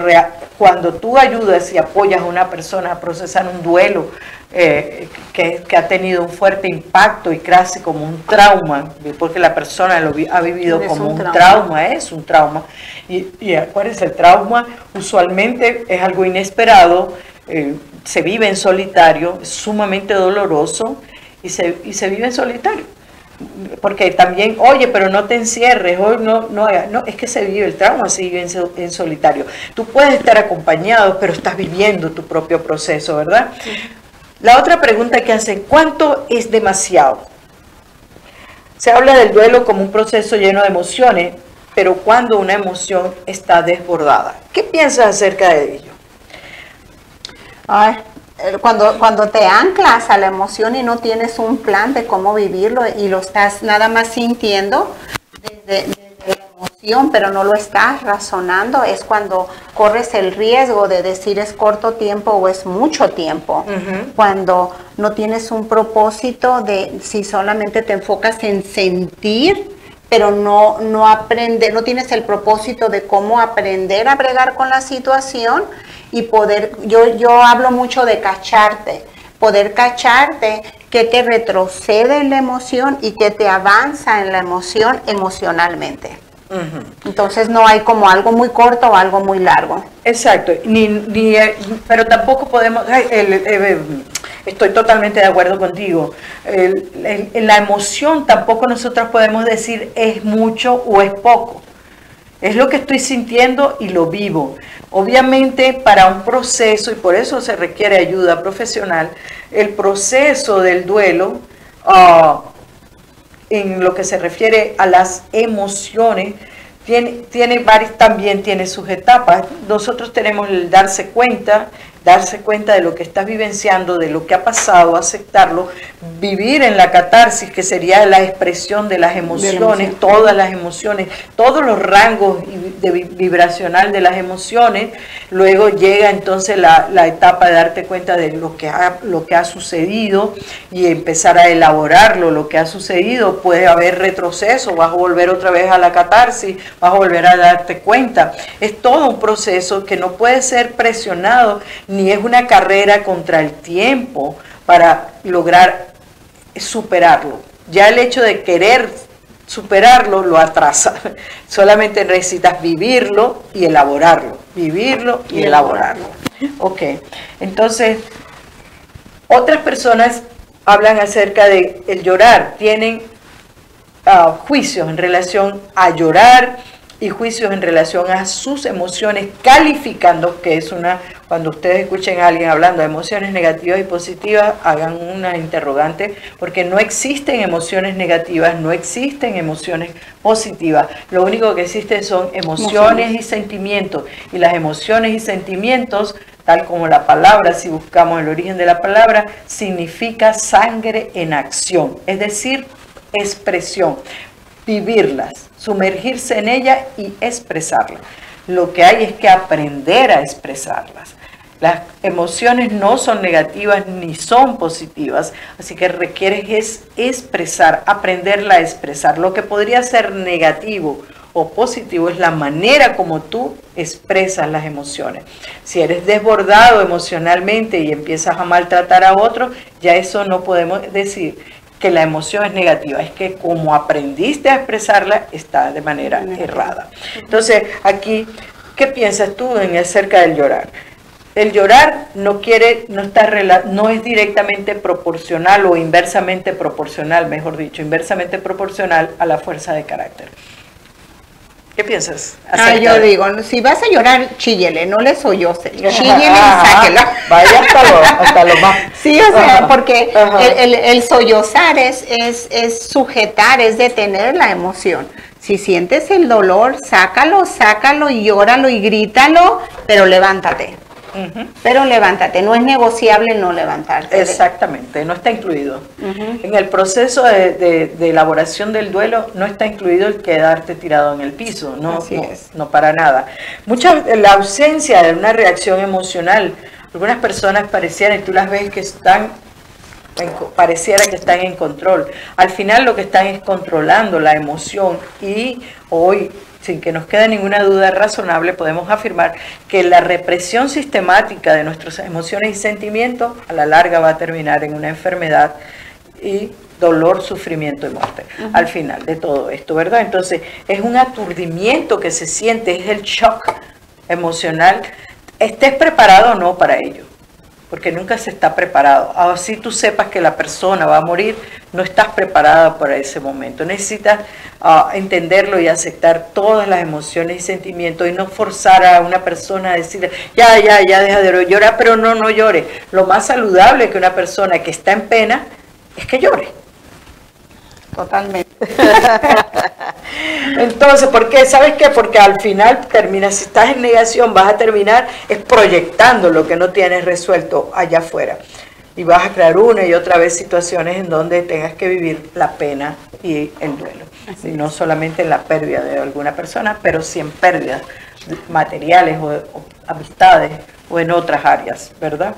cuando tú ayudas y apoyas a una persona a procesar un duelo eh, que, ha tenido un fuerte impacto y casi como un trauma, porque la persona lo ha vivido como un trauma. es un trauma, y, y acuérdense, el trauma usualmente es algo inesperado, eh, se vive en solitario, es sumamente doloroso y se, y se vive en solitario. Porque también, oye, pero no te encierres, hoy no, no, no, es que se vive el trauma, se vive en, solitario. Tú puedes estar acompañado, pero estás viviendo tu propio proceso, ¿verdad? La otra pregunta que hacen, ¿cuánto es demasiado? Se habla del duelo como un proceso lleno de emociones, pero cuando una emoción está desbordada. ¿Qué piensas acerca de ello? Eh, cuando, cuando te anclas a la emoción y no tienes un plan de cómo vivirlo y lo estás nada más sintiendo desde, la emoción, pero no lo estás razonando, es cuando corres el riesgo de decir es corto tiempo o es mucho tiempo. Cuando no tienes un propósito de si solamente te enfocas en sentir, pero no, no aprende, no tienes el propósito de cómo aprender a bregar con la situación y poder, yo, yo hablo mucho de cacharte, poder cacharte que te retrocede en la emoción y que te avanza en la emoción emocionalmente. Entonces no hay como algo muy corto o algo muy largo. Exacto, ni, ni, eh, pero tampoco podemos, estoy totalmente de acuerdo contigo, la emoción tampoco nosotros podemos decir es mucho o es poco. Es lo que estoy sintiendo y lo vivo. Obviamente para un proceso, y por eso se requiere ayuda profesional, el proceso del duelo, ah, en lo que se refiere a las emociones, tiene, tiene también tiene sus etapas. Nosotros tenemos el darse cuenta, darse cuenta de lo que estás vivenciando, de lo que ha pasado, aceptarlo, vivir en la catarsis, que sería la expresión de las emociones, todas las emociones, todos los rangos de vibracional de las emociones. Luego llega entonces la, etapa de darte cuenta de lo que, ha, lo que ha sucedido y empezar a elaborarlo, lo que ha sucedido. Puede haber retroceso, vas a volver otra vez a la catarsis, vas a volver a darte cuenta. Es todo un proceso que no puede ser presionado ni es una carrera contra el tiempo para lograr superarlo. Ya el hecho de querer superarlo lo atrasa. Solamente necesitas vivirlo y elaborarlo. Vivirlo y elaborarlo. Ok, entonces, otras personas hablan acerca de el llorar, tienen ah, juicios en relación a llorar y juicios en relación a sus emociones, calificando, que es una, cuando ustedes escuchen a alguien hablando de emociones negativas y positivas, hagan una interrogante, porque no existen emociones negativas, no existen emociones positivas, lo único que existe son emociones, y sentimientos, y las emociones y sentimientos tal como la palabra, si buscamos el origen de la palabra, significa sangre en acción, es decir, expresión vivirlas, sumergirse en ella y expresarlas. Lo que hay es que aprender a expresarlas. Las emociones no son negativas ni son positivas, así que requieres es expresar, aprenderla a expresar. Lo que podría ser negativo o positivo es la manera como tú expresas las emociones. Si eres desbordado emocionalmente y empiezas a maltratar a otro, ya eso no podemos decir que la emoción es negativa, es que como aprendiste a expresarla, está de manera errada. Entonces, aquí, ¿qué piensas tú en acerca del llorar? El llorar no quiere, no está no es directamente proporcional o inversamente proporcional, mejor dicho, inversamente proporcional a la fuerza de carácter. ¿Qué piensas? Ah, yo digo, si vas a llorar, chíllele, no le sollose. Chíllele y sáquelo. Vaya hasta lo, más. Sí, o sea, porque el, el, sollozar es, es, es sujetar, es detener la emoción. Si sientes el dolor, sácalo, sácalo y llóralo y grítalo, pero levántate. Pero levántate, no es negociable no levantarte. Exactamente, no está incluido. En el proceso de, elaboración del duelo no está incluido el quedarte tirado en el piso, no, no, para nada. Mucha, la ausencia de una reacción emocional, algunas personas parecieran, y tú las ves que están pareciera que están en control. Al final lo que están es controlando la emoción y hoy sin que nos quede ninguna duda razonable, podemos afirmar que la represión sistemática de nuestras emociones y sentimientos a la larga va a terminar en una enfermedad y dolor, sufrimiento y muerte al final de todo esto, ¿verdad? Entonces es un aturdimiento que se siente, es el shock emocional, estés preparado o no para ello porque nunca se está preparado. Así tú sepas que la persona va a morir, no estás preparada para ese momento. Necesitas ah, entenderlo y aceptar todas las emociones y sentimientos y no forzar a una persona a decir, ya, ya, ya, deja de llorar, pero no, no llore. Lo más saludable que una persona que está en pena es que llore. Totalmente. Entonces, ¿por qué? ¿Sabes qué? Porque al final terminas, si estás en negación, vas a terminar es proyectando lo que no tienes resuelto allá afuera. Y vas a crear una y otra vez situaciones en donde tengas que vivir la pena y el duelo. Y no solamente en la pérdida de alguna persona, pero sí en pérdidas materiales o, amistades o en otras áreas, ¿verdad?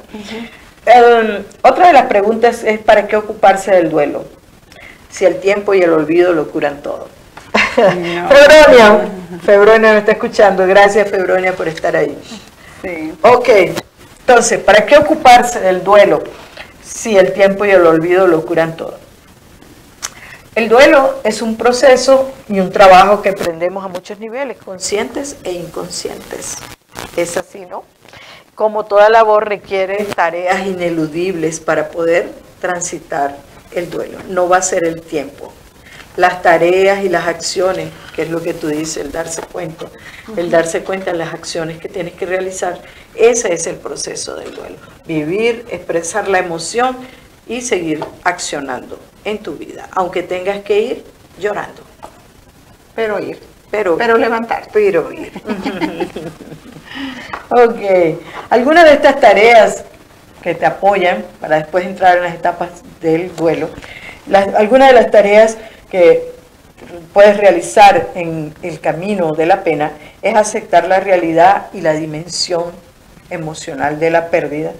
Em, otra de las preguntas es ¿para qué ocuparse del duelo? si el tiempo y el olvido lo curan todo. Febronia, Febronia me está escuchando, gracias Febronia por estar ahí. Sí. Ok, entonces, ¿para qué ocuparse del duelo? si el tiempo y el olvido lo curan todo. El duelo es un proceso y un trabajo que aprendemos a muchos niveles, conscientes e inconscientes. Es así, ¿no? Como toda labor requiere tareas ineludibles para poder transitar el duelo. No va a ser el tiempo. Las tareas y las acciones, que es lo que tú dices, el darse cuenta, el darse cuenta de las acciones que tienes que realizar, ese es el proceso del duelo. Vivir, expresar la emoción y seguir accionando en tu vida, aunque tengas que ir llorando. Pero ir. Pero, pero levantar. Pero ir. ok. Algunas de estas tareas que te apoyan para después entrar en las etapas del duelo, algunas de las tareas que puedes realizar en el camino de la pena es aceptar la realidad y la dimensión emocional de la pérdida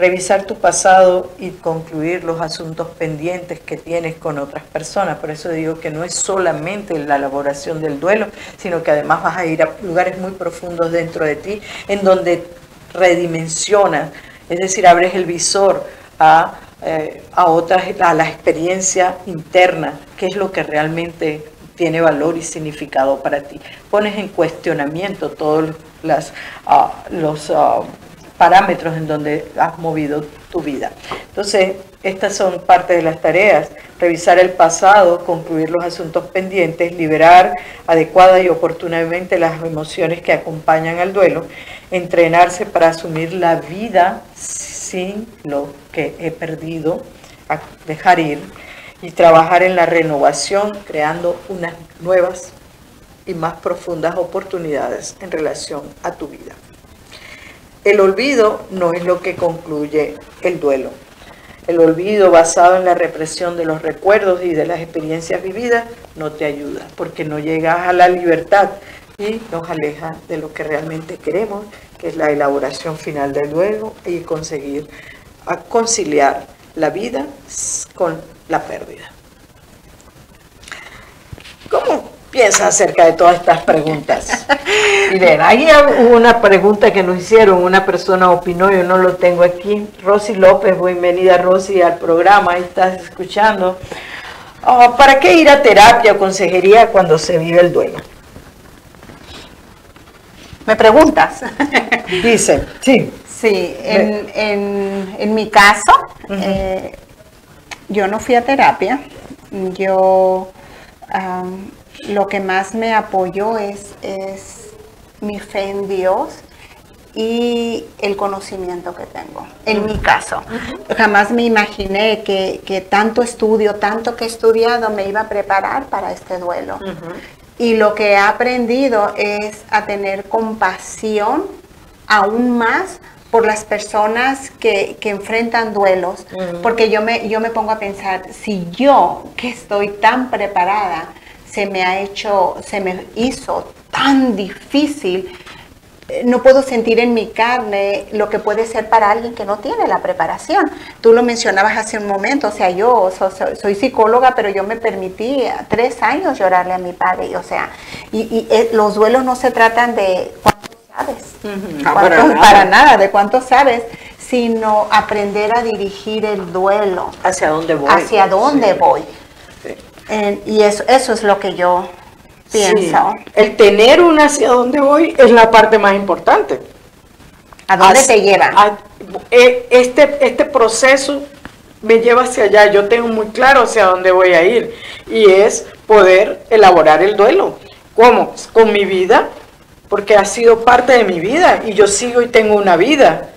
revisar tu pasado y concluir los asuntos pendientes que tienes con otras personas. Por eso digo que no es solamente la elaboración del duelo, sino que además vas a ir a lugares muy profundos dentro de ti, en donde redimensionas, es decir, abres el visor a, eh, a otras, a la experiencia interna, que es lo que realmente tiene valor y significado para ti. Pones en cuestionamiento todos ah, los ah, parámetros en donde has movido tu vida. Entonces, estas son parte de las tareas, revisar el pasado, concluir los asuntos pendientes, liberar adecuada y oportunamente las emociones que acompañan al duelo, entrenarse para asumir la vida sin lo que he perdido, dejar ir y trabajar en la renovación, creando unas nuevas y más profundas oportunidades en relación a tu vida. El olvido no es lo que concluye el duelo. El olvido basado en la represión de los recuerdos y de las experiencias vividas no te ayuda porque no llegas a la libertad y nos aleja de lo que realmente queremos, que es la elaboración final del duelo y conseguir conciliar la vida con la pérdida. ¿Cómo piensa acerca de todas estas preguntas? Miren, ahí hubo una pregunta que nos hicieron, una persona opinó, yo no lo tengo aquí. Rosy López, bienvenida Rosy al programa, ahí estás escuchando. Ah, ¿Para qué ir a terapia o consejería cuando se vive el duelo? ¿Me preguntas? Dice, sí. Sí, en, mi caso, eh, yo no fui a terapia. Yo lo que más me apoyó es, es mi fe en Dios y el conocimiento que tengo. En mi caso, jamás me imaginé que, tanto estudio, tanto que he estudiado, me iba a preparar para este duelo. Y lo que he aprendido es a tener compasión aún más por las personas que, enfrentan duelos, porque yo me, yo me pongo a pensar, si yo que estoy tan preparada, se me ha hecho, se me hizo tan difícil. No puedo sentir en mi carne lo que puede ser para alguien que no tiene la preparación. Tú lo mencionabas hace un momento, o sea, yo soy, psicóloga, pero yo me permití tres años llorarle a mi padre, o sea, y, eh, los duelos no se tratan de cuánto sabes, ah, para, nada. de cuánto sabes, sino aprender a dirigir el duelo. ¿Hacia dónde voy? Hacia dónde voy y eso, eso es lo que yo pienso. El tener un hacia dónde voy es la parte más importante. ¿A dónde te lleva? E, este, este proceso me lleva hacia allá. Yo tengo muy claro hacia dónde voy a ir. Y es poder elaborar el duelo. ¿Cómo? Con mi vida, porque ha sido parte de mi vida y yo sigo y tengo una vida.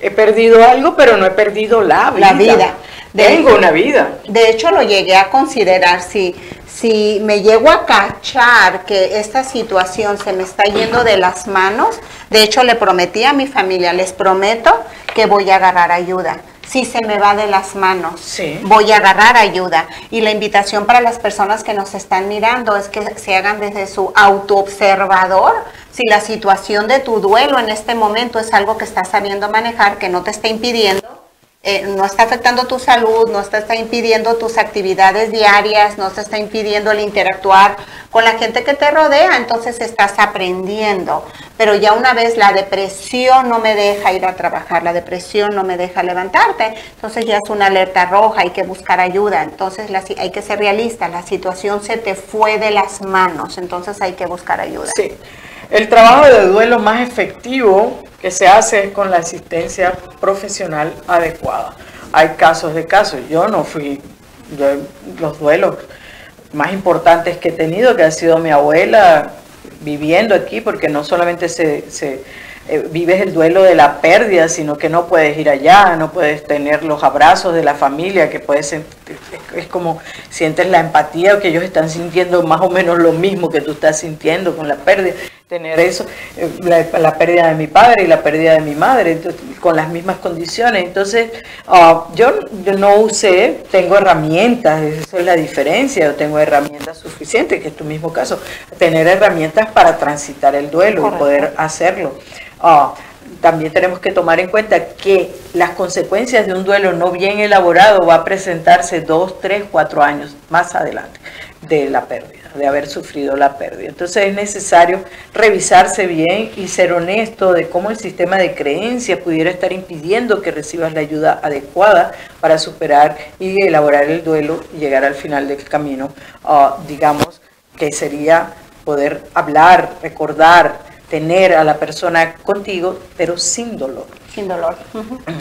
He perdido algo, pero no he perdido la vida. La vida. Tengo una vida. De hecho, lo llegué a considerar. Si, si me llego a cachar que esta situación se me está yendo de las manos, de hecho, le prometí a mi familia, les prometo que voy a agarrar ayuda. Si se me va de las manos, voy a agarrar ayuda. Y la invitación para las personas que nos están mirando es que se hagan desde su autoobservador si la situación de tu duelo en este momento es algo que estás sabiendo manejar, que no te está impidiendo eh, no está afectando tu salud, no te está impidiendo tus actividades diarias, no te está impidiendo el interactuar con la gente que te rodea, entonces estás aprendiendo. Pero ya una vez la depresión no me deja ir a trabajar, la depresión no me deja levantarte, entonces ya es una alerta roja, hay que buscar ayuda, entonces hay que ser realista, la situación se te fue de las manos, entonces hay que buscar ayuda. Sí. El trabajo de duelo más efectivo que se hace con la asistencia profesional adecuada. Hay casos de casos. Yo no fui, los duelos más importantes que he tenido, que ha sido mi abuela viviendo aquí, porque no solamente se, se eh, vives el duelo de la pérdida, sino que no puedes ir allá, no puedes tener los abrazos de la familia, que puedes es como sientes la empatía, que ellos están sintiendo más o menos lo mismo que tú estás sintiendo con la pérdida tener eso, eh, la, pérdida de mi padre y la pérdida de mi madre, con las mismas condiciones. Entonces, ah, yo, no usé, tengo herramientas, esa es la diferencia, yo tengo herramientas suficientes, que es tu mismo caso, tener herramientas para transitar el duelo y poder hacerlo. Ah, también tenemos que tomar en cuenta que las consecuencias de un duelo no bien elaborado va a presentarse dos, tres, cuatro años más adelante de la pérdida de haber sufrido la pérdida. Entonces es necesario revisarse bien y ser honesto de cómo el sistema de creencias pudiera estar impidiendo que recibas la ayuda adecuada para superar y elaborar el duelo y llegar al final del camino, ah, digamos, que sería poder hablar, recordar, tener a la persona contigo, pero sin dolor. Sin dolor.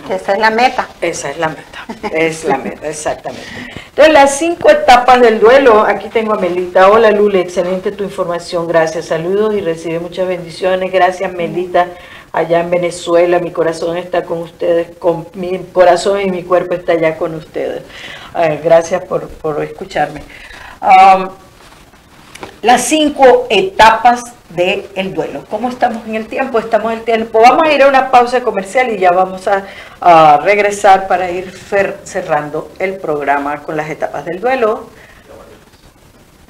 Esa es la meta. Esa es la meta. Es la meta, exactamente. Entonces, las cinco etapas del duelo. Aquí tengo a Melita. Hola, Lule. Excelente tu información. Gracias. Saludos y recibe muchas bendiciones. Gracias, Melita. Allá en Venezuela, mi corazón está con ustedes, con mi corazón y mi cuerpo está allá con ustedes. gracias por, escucharme. Um, las cinco etapas del duelo. ¿Cómo estamos en el tiempo? Estamos en el tiempo. Vamos a ir a una pausa comercial y ya vamos a, a regresar para ir cerrando el programa con las etapas del duelo.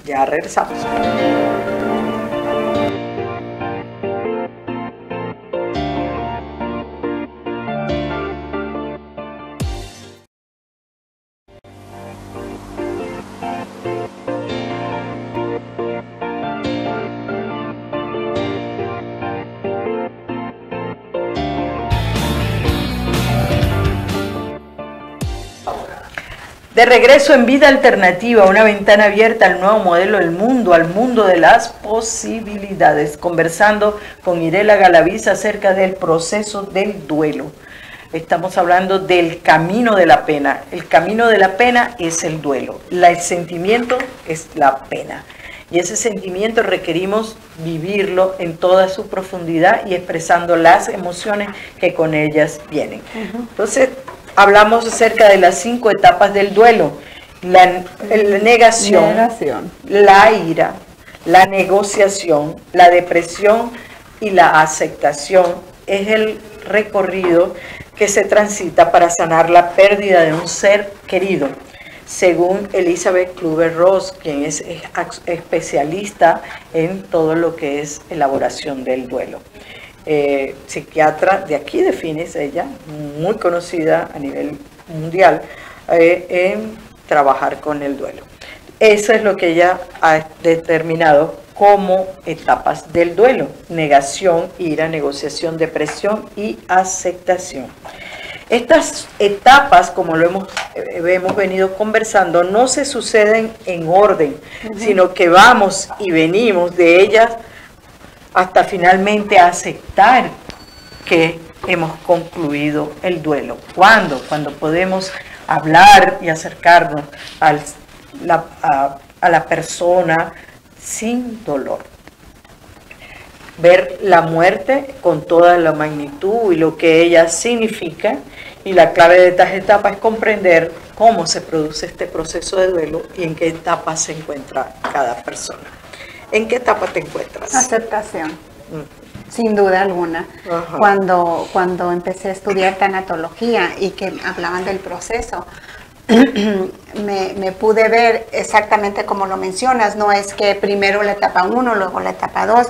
Ya regresamos. De regreso en Vida Alternativa, una ventana abierta al nuevo modelo del mundo, al mundo de las posibilidades, conversando con Irela Galaviz acerca del proceso del duelo. Estamos hablando del camino de la pena. El camino de la pena es el duelo. el sentimiento es la pena. Y ese sentimiento requerimos vivirlo en toda su profundidad y expresando las emociones que con ellas vienen. Entonces, hablamos acerca de las cinco etapas del duelo. La, negación, la ira, la negociación, la depresión y la aceptación es el recorrido que se transita para sanar la pérdida de un ser querido, según Elizabeth Kluber-Ross, quien es especialista en todo lo que es elaboración del duelo. Eh, psiquiatra de aquí de Fines, ella, muy conocida a nivel mundial eh, en trabajar con el duelo. Eso es lo que ella ha determinado como etapas del duelo, negación, ira, negociación, depresión y aceptación. Estas etapas, como lo hemos, eh, hemos venido conversando, no se suceden en orden, sino que vamos y venimos de ellas hasta finalmente aceptar que hemos concluido el duelo. ¿Cuándo? Cuando podemos hablar y acercarnos a, la persona sin dolor. Ver la muerte con toda la magnitud y lo que ella significa. Y la clave de estas etapas es comprender cómo se produce este proceso de duelo y en qué etapa se encuentra cada persona. ¿En qué etapa te encuentras? Aceptación. Mm. Sin duda alguna. Cuando, cuando empecé a estudiar tanatología y que hablaban del proceso, me, pude ver exactamente como lo mencionas, no es que primero la etapa 1, luego la etapa 2,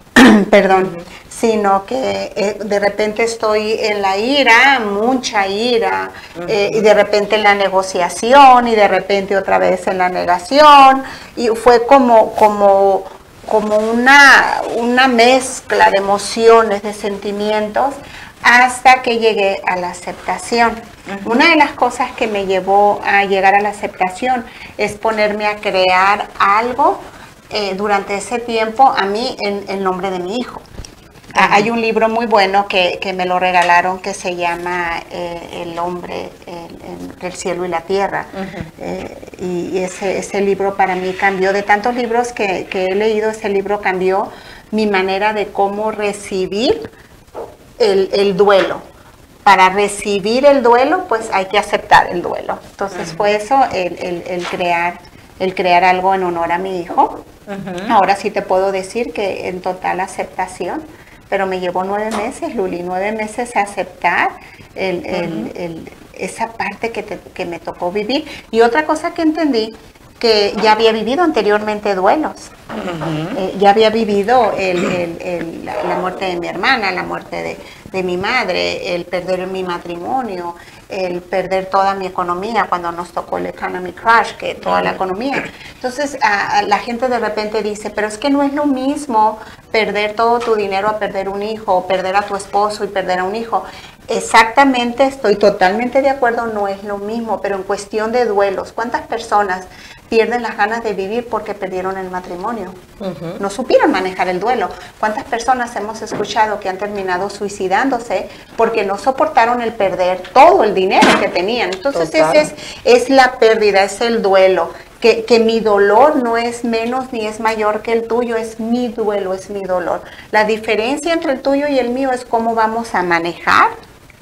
perdón, sino que eh, de repente estoy en la ira, mucha ira, eh, y de repente en la negociación, y de repente otra vez en la negación, y fue como, como, como una, una mezcla de emociones, de sentimientos, hasta que llegué a la aceptación. Una de las cosas que me llevó a llegar a la aceptación es ponerme a crear algo eh, durante ese tiempo a mí en el nombre de mi hijo. Ah, hay un libro muy bueno que, me lo regalaron que se llama eh, El hombre del cielo y la tierra. Eh, y ese, ese, libro para mí cambió, de tantos libros que, he leído, ese libro cambió mi manera de cómo recibir el, duelo. Para recibir el duelo, pues hay que aceptar el duelo. Entonces fue eso, el, crear, el crear algo en honor a mi hijo. Ahora sí te puedo decir que en total aceptación pero me llevó nueve meses, Luli, nueve meses a aceptar esa parte que, me tocó vivir. Y otra cosa que entendí, que ya había vivido anteriormente duelos. Eh, ya había vivido la, muerte de mi hermana, la muerte de, de mi madre, el perder mi matrimonio, el perder toda mi economía cuando nos tocó el economy crash, que toda la economía. Entonces la gente de repente dice, pero es que no es lo mismo perder todo tu dinero a perder un hijo, o perder a tu esposo y perder a un hijo. Exactamente, estoy totalmente de acuerdo, no es lo mismo, pero en cuestión de duelos, ¿cuántas personas pierden las ganas de vivir porque perdieron el matrimonio. No supieron manejar el duelo. ¿Cuántas personas hemos escuchado que han terminado suicidándose porque no soportaron el perder todo el dinero que tenían? Entonces ese es, es la pérdida, es el duelo. Que, que, mi dolor no es menos ni es mayor que el tuyo, es mi duelo, es mi dolor. La diferencia entre el tuyo y el mío es cómo vamos a manejar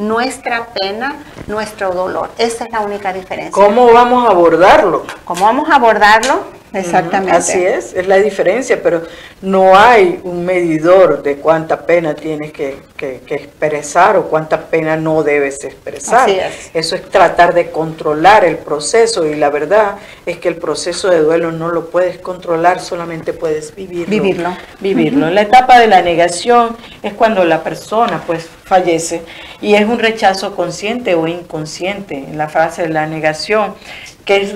nuestra pena, nuestro dolor. Esa es la única diferencia. ¿Cómo vamos a abordarlo? ¿Cómo vamos a abordarlo? Exactamente. Así es, es la diferencia, pero no hay un medidor de cuánta pena tienes que, expresar o cuánta pena no debes expresar. Así es. Eso es tratar de controlar el proceso y la verdad es que el proceso de duelo no lo puedes controlar, solamente puedes vivirlo. Vivirlo. Vivirlo. La etapa de la negación es cuando la persona pues fallece y es un rechazo consciente o inconsciente en la fase de la negación, que es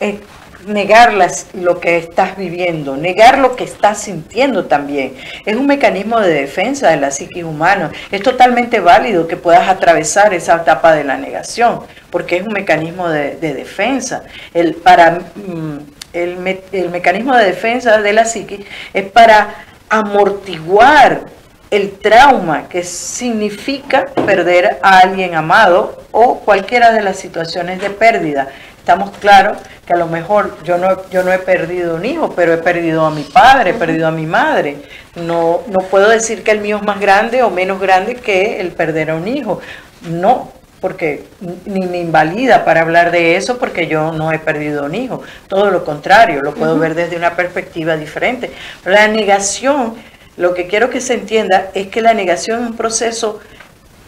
eh, negar lo que estás viviendo, negar lo que estás sintiendo también. Es un mecanismo de defensa de la psique humana. Es totalmente válido que puedas atravesar esa etapa de la negación, porque es un mecanismo de, defensa. El, para, mm, el, el mecanismo de defensa de la psique es para amortiguar el trauma que significa perder a alguien amado o cualquiera de las situaciones de pérdida. Estamos claros que a lo mejor yo no, yo no he perdido un hijo, pero he perdido a mi padre, he perdido a mi madre. No, no puedo decir que el mío es más grande o menos grande que el perder a un hijo. No, porque ni me invalida para hablar de eso porque yo no he perdido un hijo. Todo lo contrario, lo puedo ver desde una perspectiva diferente. La negación lo que quiero que se entienda es que la negación es un proceso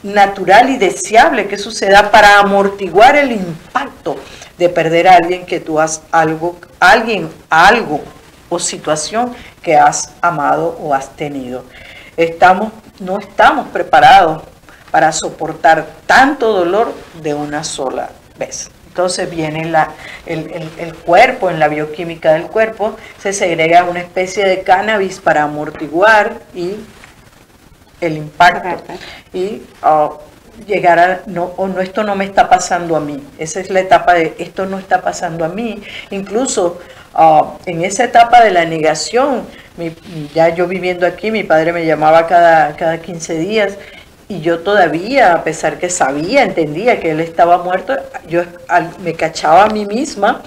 natural y deseable que suceda para amortiguar el impacto de perder a alguien que tú has algo, alguien, algo o situación que has amado o has tenido. Estamos, no estamos preparados para soportar tanto dolor de una sola vez. Entonces viene la, el, cuerpo, en la bioquímica del cuerpo, se segrega una especie de cannabis para amortiguar y el impacto. Y ah, llegar a, no, o no, esto no me está pasando a mí. Esa es la etapa de, esto no está pasando a mí. Incluso ah, en esa etapa de la negación, ya yo viviendo aquí, mi padre me llamaba cada, cada 15 días y yo todavía, a pesar que sabía, entendía que él estaba muerto, yo me cachaba a mí misma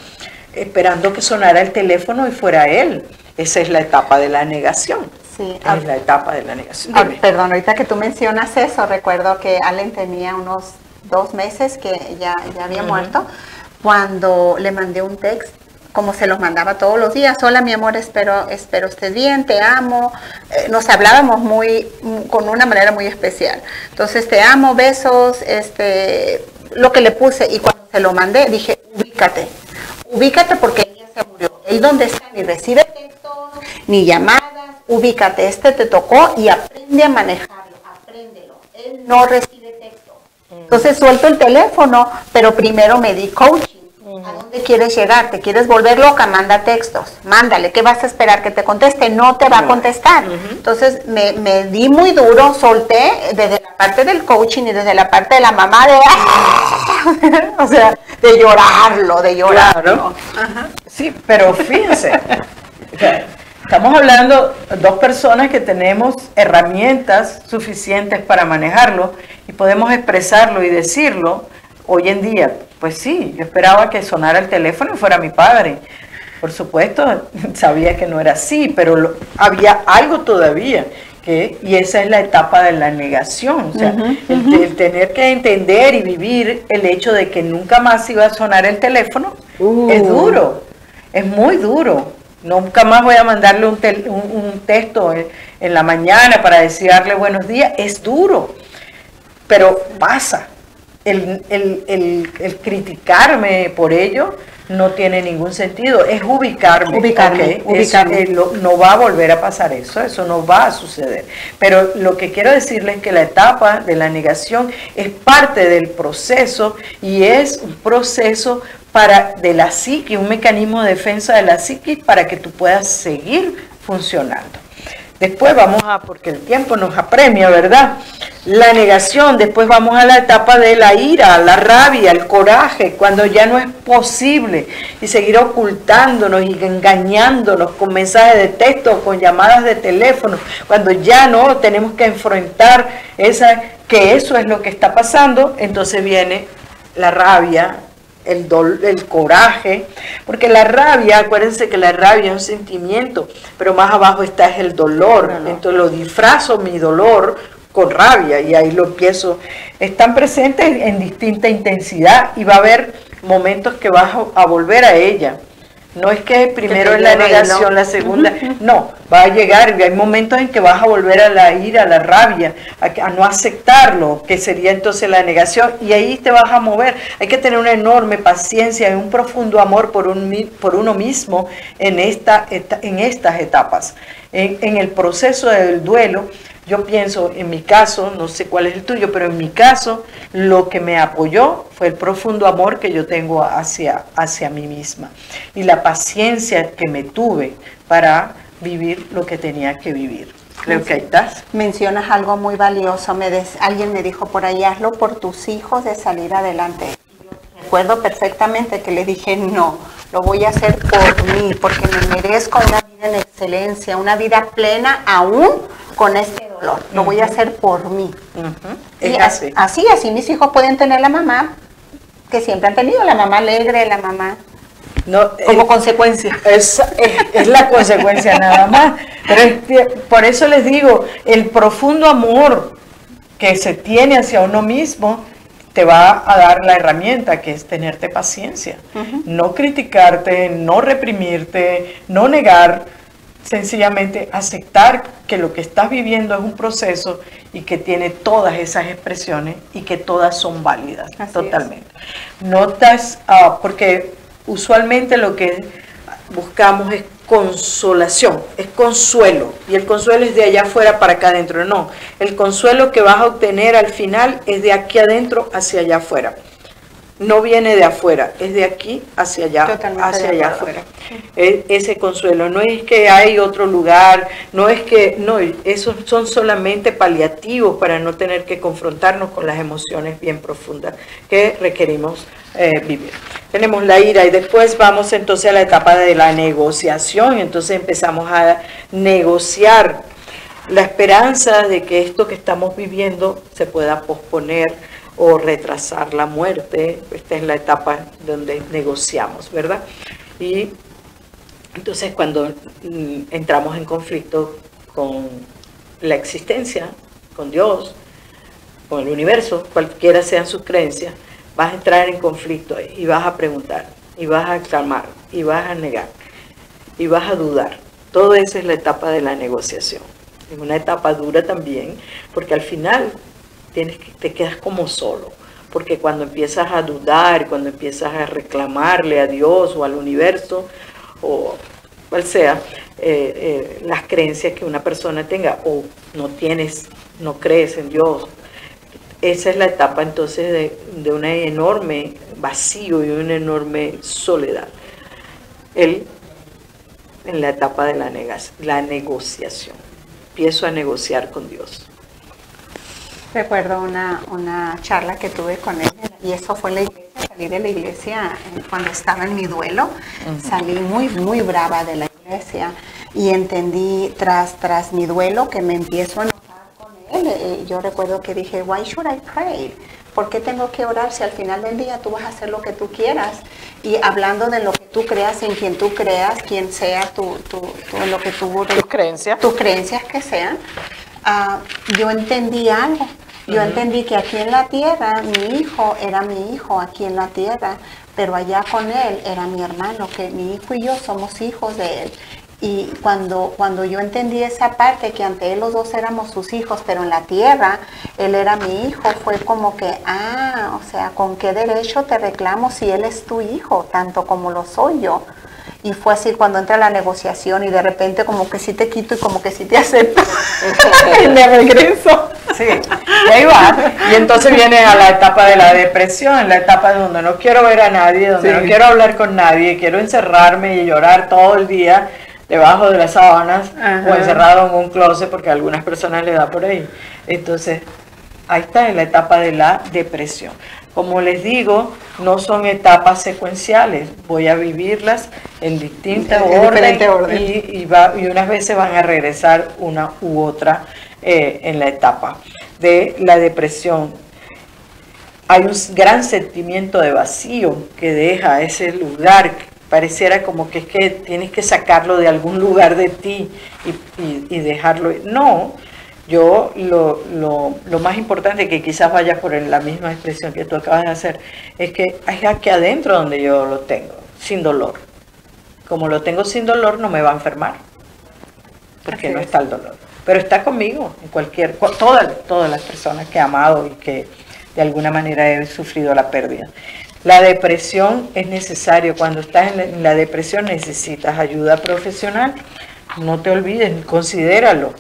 esperando que sonara el teléfono y fuera él. Esa es la etapa de la negación. Sí, es la etapa de la negación. perdón, ahorita que tú mencionas eso, recuerdo que Allen tenía unos dos meses que ya, ya había muerto, cuando le mandé un texto como se los mandaba todos los días. Hola, mi amor, espero, espero estés bien, te amo. Eh, nos hablábamos muy, con una manera muy especial. Entonces, te amo, besos, este, lo que le puse. Y cuando se lo mandé, dije, ubícate, ubícate porque ella se murió. Él donde está, ni recibe textos, ni llamadas, ubícate, este te tocó y aprende a manejarlo, apréndelo. Él no recibe texto. Entonces suelto el teléfono, pero primero me di coaching. ¿A dónde quieres llegar? ¿Te quieres volver loca? Manda textos. Mándale. ¿Qué vas a esperar que te conteste? No te va a contestar. Entonces me, me, di muy duro, solté desde la parte del coaching y desde la parte de la mamá de... o sea, de llorarlo, de llorarlo. Sí, pero fíjense. Estamos hablando dos personas que tenemos herramientas suficientes para manejarlo y podemos expresarlo y decirlo hoy en día. Pues sí, yo esperaba que sonara el teléfono y fuera mi padre. Por supuesto, sabía que no era así, pero había algo todavía. Que, y esa es la etapa de la negación, o sea, el, tener que entender y vivir el hecho de que nunca más iba a sonar el teléfono uh. es duro, es muy duro. Nunca más voy a mandarle un, un, texto en, la mañana para desearle buenos días. Es duro, pero pasa. El, el, criticarme por ello no tiene ningún sentido. Es ubicarme. Ubicarme. Eh, no va a volver a pasar eso. Eso no va a suceder. Pero lo que quiero decirles es que la etapa de la negación es parte del proceso y es un proceso para, de la psique, un mecanismo de defensa de la psique para que tú puedas seguir funcionando. Después vamos a, porque el tiempo nos apremia, ¿verdad? La negación, después vamos a la etapa de la ira, la rabia, el coraje, cuando ya no es posible y seguir ocultándonos y engañándonos con mensajes de texto, con llamadas de teléfono, cuando ya no tenemos que enfrentar esa, que eso es lo que está pasando, entonces viene la rabia, el, el coraje, porque la rabia, acuérdense que la rabia es un sentimiento, pero más abajo está es el dolor, entonces lo disfrazo mi dolor con rabia y ahí lo empiezo. Están presentes en distinta intensidad y va a haber momentos que vas a volver a ella. No es que primero es la negación, la segunda, no, va a llegar y hay momentos en que vas a volver a la ira, a la rabia, a, no aceptarlo, que sería entonces la negación, y ahí te vas a mover. Hay que tener una enorme paciencia y un profundo amor por, un, por uno mismo en, esta, en estas etapas. En, en el proceso del duelo, yo pienso, en mi caso, no sé cuál es el tuyo, pero en mi caso, lo que me apoyó fue el profundo amor que yo tengo hacia, hacia mí misma y la paciencia que me tuve para vivir lo que tenía que vivir. Creo que ahí estás. Mencionas algo muy valioso. Me alguien me dijo por ahí, hazlo por tus hijos de salir adelante. recuerdo perfectamente que le dije, no, lo voy a hacer por mí, porque me merezco una vida en excelencia, una vida plena aún con este dolor. Lo voy a hacer por mí. y así. así, así mis hijos pueden tener la mamá que siempre han tenido, la mamá alegre, la mamá no, como consecuencia. Es, es, la consecuencia nada más. Pero por eso les digo, el profundo amor que se tiene hacia uno mismo te va a dar la herramienta que es tenerte paciencia. No criticarte, no reprimirte, no negar, sencillamente aceptar que lo que estás viviendo es un proceso y que tiene todas esas expresiones y que todas son válidas totalmente. Notas, ah, porque usualmente lo que buscamos es consolación, es consuelo. Y el consuelo es de allá afuera para acá adentro. No, el consuelo que vas a obtener al final es de aquí adentro hacia allá afuera no viene de afuera, es de aquí hacia allá, hacia allá afuera. ese consuelo, no es que hay otro lugar, no es que, no, esos son solamente paliativos para no tener que confrontarnos con las emociones bien profundas que requerimos eh, vivir. Tenemos la ira y después vamos entonces a la etapa de la negociación, entonces empezamos a negociar la esperanza de que esto que estamos viviendo se pueda posponer o retrasar la muerte. Esta es la etapa donde negociamos, ¿verdad? Y entonces cuando mm, entramos en conflicto con la existencia, con Dios, con el universo, cualquiera sean sus creencias, vas a entrar en conflicto y vas a preguntar, y vas a clamar, y vas a negar, y vas a dudar. Todo eso es la etapa de la negociación. Es una etapa dura también, porque al final tienes que, te quedas como solo. Porque cuando empiezas a dudar, cuando empiezas a reclamarle a Dios o al universo, o cual sea eh, eh, las creencias que una persona tenga o no tienes, no crees en Dios. Esa es la etapa entonces de, de un enorme vacío y una enorme soledad. Él en la etapa de la, la negociación. Empiezo a negociar con Dios. Recuerdo una, una charla que tuve con él y eso fue en la iglesia, salí de la iglesia eh, cuando estaba en mi duelo, salí muy, muy brava de la iglesia y entendí tras, tras mi duelo que me empiezo a enojar con él. Eh, yo recuerdo que dije, why should I pray? ¿Por qué tengo que orar si al final del día tú vas a hacer lo que tú quieras? Y hablando de lo que tú creas, en quien tú creas, quien sea tu, tu, lo que tú... Tus creencias. Tus creencias que sean. Ah, yo entendí algo. Yo entendí que aquí en la tierra mi hijo era mi hijo aquí en la tierra, pero allá con él era mi hermano, que mi hijo y yo somos hijos de él. Y cuando, cuando yo entendí esa parte, que ante él los dos éramos sus hijos, pero en la tierra él era mi hijo, fue como que, ah, o sea, ¿con qué derecho te reclamo si él es tu hijo, tanto como lo soy yo? Y fue así cuando entra la negociación y de repente como que sí te quito y como que sí te acepto. y me regreso. Sí, y ahí va. Y entonces viene a la etapa de la depresión, la etapa donde no quiero ver a nadie, donde no quiero hablar con nadie, quiero encerrarme y llorar todo el día debajo de las sábanas o encerrado en un closet porque a algunas personas le da por ahí. Entonces, ahí está en la etapa de la depresión. Como les digo, no son etapas secuenciales, voy a vivirlas en distintas orden, Y, y, unas veces van a regresar una u otra eh, en la etapa de la depresión. Hay un gran sentimiento de vacío que deja ese lugar, pareciera como que es que tienes que sacarlo de algún lugar de ti y, y dejarlo. No, yo lo, lo, más importante que quizás vaya por la misma expresión que tú acabas de hacer, es que es aquí adentro donde yo lo tengo, sin dolor. Como lo tengo sin dolor, no me va a enfermar, porque no está el dolor. Pero está conmigo, en cualquier, todas, todas las personas que he amado y que de alguna manera he sufrido la pérdida. La depresión es necesario, cuando estás en la depresión necesitas ayuda profesional, no te olvides, considéralo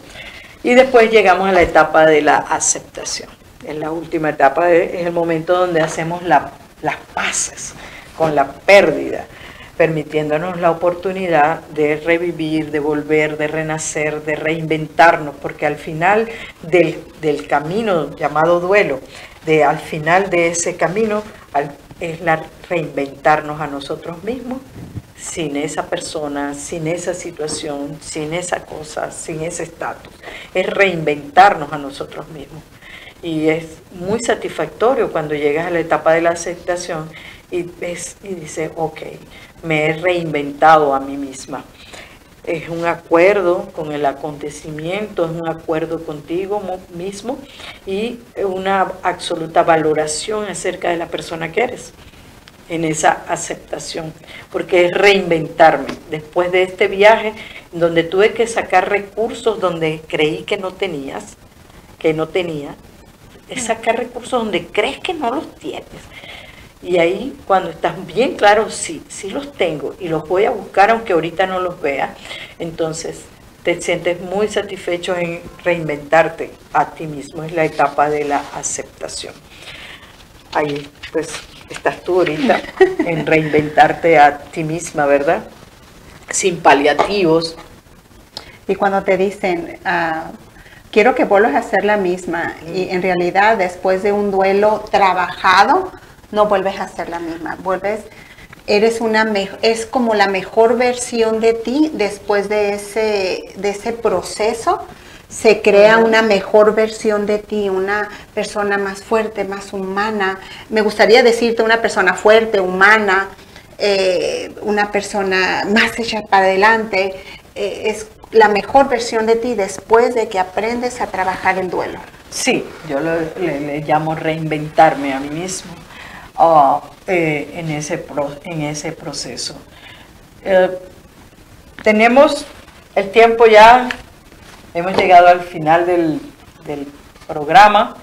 y después llegamos a la etapa de la aceptación. En la última etapa es el momento donde hacemos las paces con la pérdida, permitiéndonos la oportunidad de revivir, de volver, de renacer, de reinventarnos, porque al final del, del camino llamado duelo, de al final de ese camino es la reinventarnos a nosotros mismos sin esa persona, sin esa situación, sin esa cosa, sin ese estatus. Es reinventarnos a nosotros mismos. Y es muy satisfactorio cuando llegas a la etapa de la aceptación y, ves, y dices, ok, me he reinventado a mí misma. Es un acuerdo con el acontecimiento, es un acuerdo contigo mismo y una absoluta valoración acerca de la persona que eres en esa aceptación, porque es reinventarme. Después de este viaje, donde tuve que sacar recursos donde creí que no tenías, que no tenía, es sacar recursos donde crees que no los tienes. Y ahí, cuando estás bien claro, sí, sí los tengo y los voy a buscar aunque ahorita no los vea, entonces te sientes muy satisfecho en reinventarte a ti mismo. Es la etapa de la aceptación. Ahí, pues, estás tú ahorita en reinventarte a ti misma, ¿verdad? Sin paliativos. Y cuando te dicen, ah, quiero que vuelvas a ser la misma, y en realidad después de un duelo trabajado, no vuelves a ser la misma, vuelves, eres una, es como la mejor versión de ti después de ese, de ese proceso se crea una mejor versión de ti, una persona más fuerte, más humana. Me gustaría decirte una persona fuerte, humana, eh, una persona más hecha para adelante. Eh, es la mejor versión de ti después de que aprendes a trabajar el duelo. Sí, yo le, llamo reinventarme a mí mismo eh, en, ese en ese proceso. tenemos el tiempo ya Hemos llegado al final del, programa.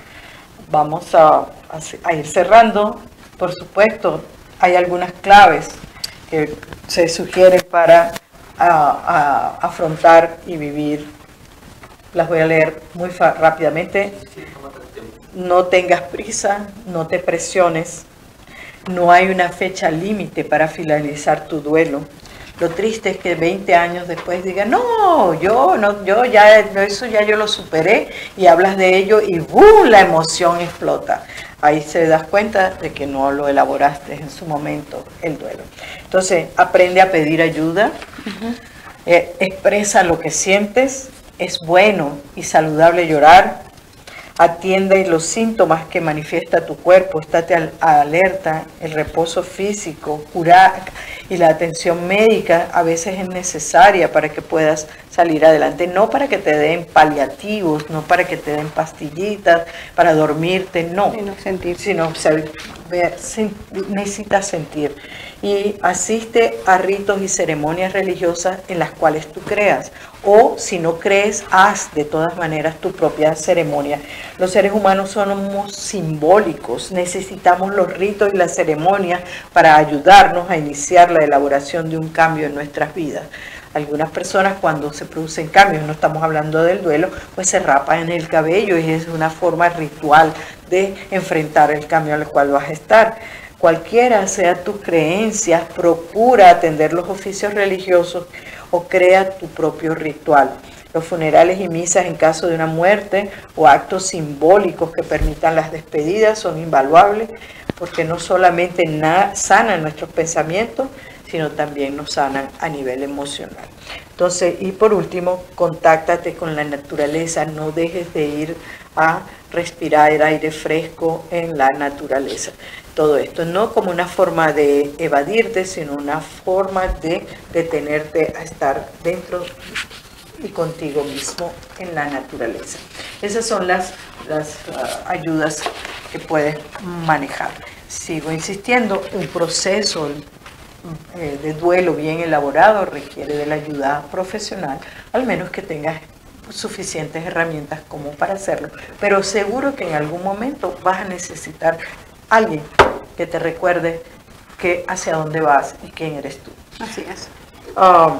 Vamos a, ir cerrando. Por supuesto, hay algunas claves que se sugieren para a, afrontar y vivir. Las voy a leer muy rápidamente. No tengas prisa, no te presiones. No hay una fecha límite para finalizar tu duelo. Lo triste es que 20 años después digan, no, yo no, yo ya eso ya yo lo superé y hablas de ello y ¡boom! la emoción explota. Ahí se das cuenta de que no lo elaboraste en su momento el duelo. Entonces, aprende a pedir ayuda, eh, expresa lo que sientes, es bueno y saludable llorar, atiende los síntomas que manifiesta tu cuerpo, estate alerta, el reposo físico, curar y la atención médica a veces es necesaria para que puedas salir adelante, no para que te den paliativos, no para que te den pastillitas, para dormirte, no, sino sentir, sino necesitas sentir y asiste a ritos y ceremonias religiosas en las cuales tú creas. O si no crees, haz de todas maneras tu propia ceremonia. Los seres humanos somos simbólicos, necesitamos los ritos y las ceremonias para ayudarnos a iniciar la elaboración de un cambio en nuestras vidas. Algunas personas cuando se producen cambios, no estamos hablando del duelo, pues se rapan en el cabello y es una forma ritual de enfrentar el cambio al cual vas a estar. Cualquiera sea tu creencia, procura atender los oficios religiosos o crea tu propio ritual. Los funerales y misas en caso de una muerte o actos simbólicos que permitan las despedidas son invaluables porque no solamente sanan nuestros pensamientos, sino también nos sanan a nivel emocional. Entonces, y por último, contáctate con la naturaleza, no dejes de ir a respirar aire fresco en la naturaleza todo esto, no como una forma de evadirte, sino una forma de detenerte a estar dentro y contigo mismo en la naturaleza. Esas son las, las ah, ayudas que puedes manejar. Sigo insistiendo, un proceso eh, de duelo bien elaborado requiere de la ayuda profesional, al menos que tengas suficientes herramientas como para hacerlo, pero seguro que en algún momento vas a necesitar alguien que te recuerde que hacia dónde vas y quién eres tú. Así es. Um,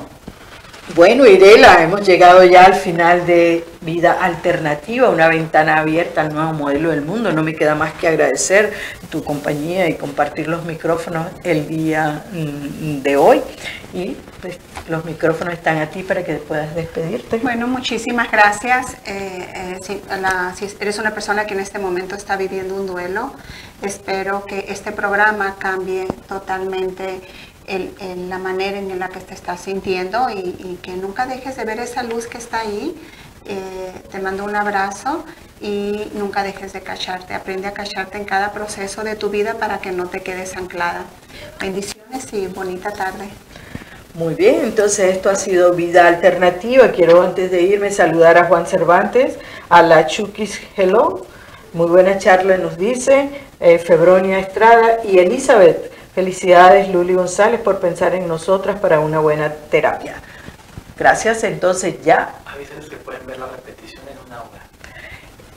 bueno, Irela, hemos llegado ya al final de Vida Alternativa, una ventana abierta al nuevo modelo del mundo. No me queda más que agradecer tu compañía y compartir los micrófonos el día mm, de hoy. Y pues, los micrófonos están a ti para que puedas despedirte. Bueno, muchísimas gracias. Eh, eh, si, eres una persona que en este momento está viviendo un duelo, espero que este programa cambie totalmente el, la manera en la que te estás sintiendo y, que nunca dejes de ver esa luz que está ahí. Eh, te mando un abrazo y nunca dejes de cacharte. Aprende a cacharte en cada proceso de tu vida para que no te quedes anclada. Bendiciones y bonita tarde. Muy bien, entonces esto ha sido Vida Alternativa. Quiero antes de irme saludar a Juan Cervantes, a la Chukis Hello. Muy buena charla nos dice, eh, Febronia Estrada y Elizabeth. Felicidades Luli González por pensar en nosotras para una buena terapia. Gracias, entonces ya. Avísenos que pueden ver la repetición en una hora.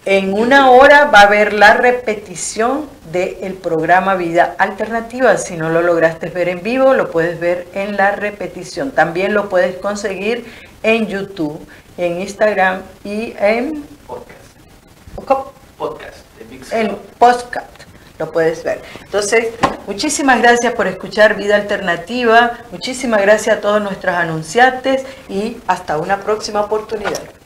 En una hora va a haber la repetición del programa Vida Alternativa. Si no lo lograste ver en vivo, lo puedes ver en la repetición. También lo puedes conseguir en YouTube, en Instagram y en podcast. Podcast. El podcast puedes ver. Entonces, muchísimas gracias por escuchar Vida Alternativa, muchísimas gracias a todos nuestros anunciantes y hasta una próxima oportunidad.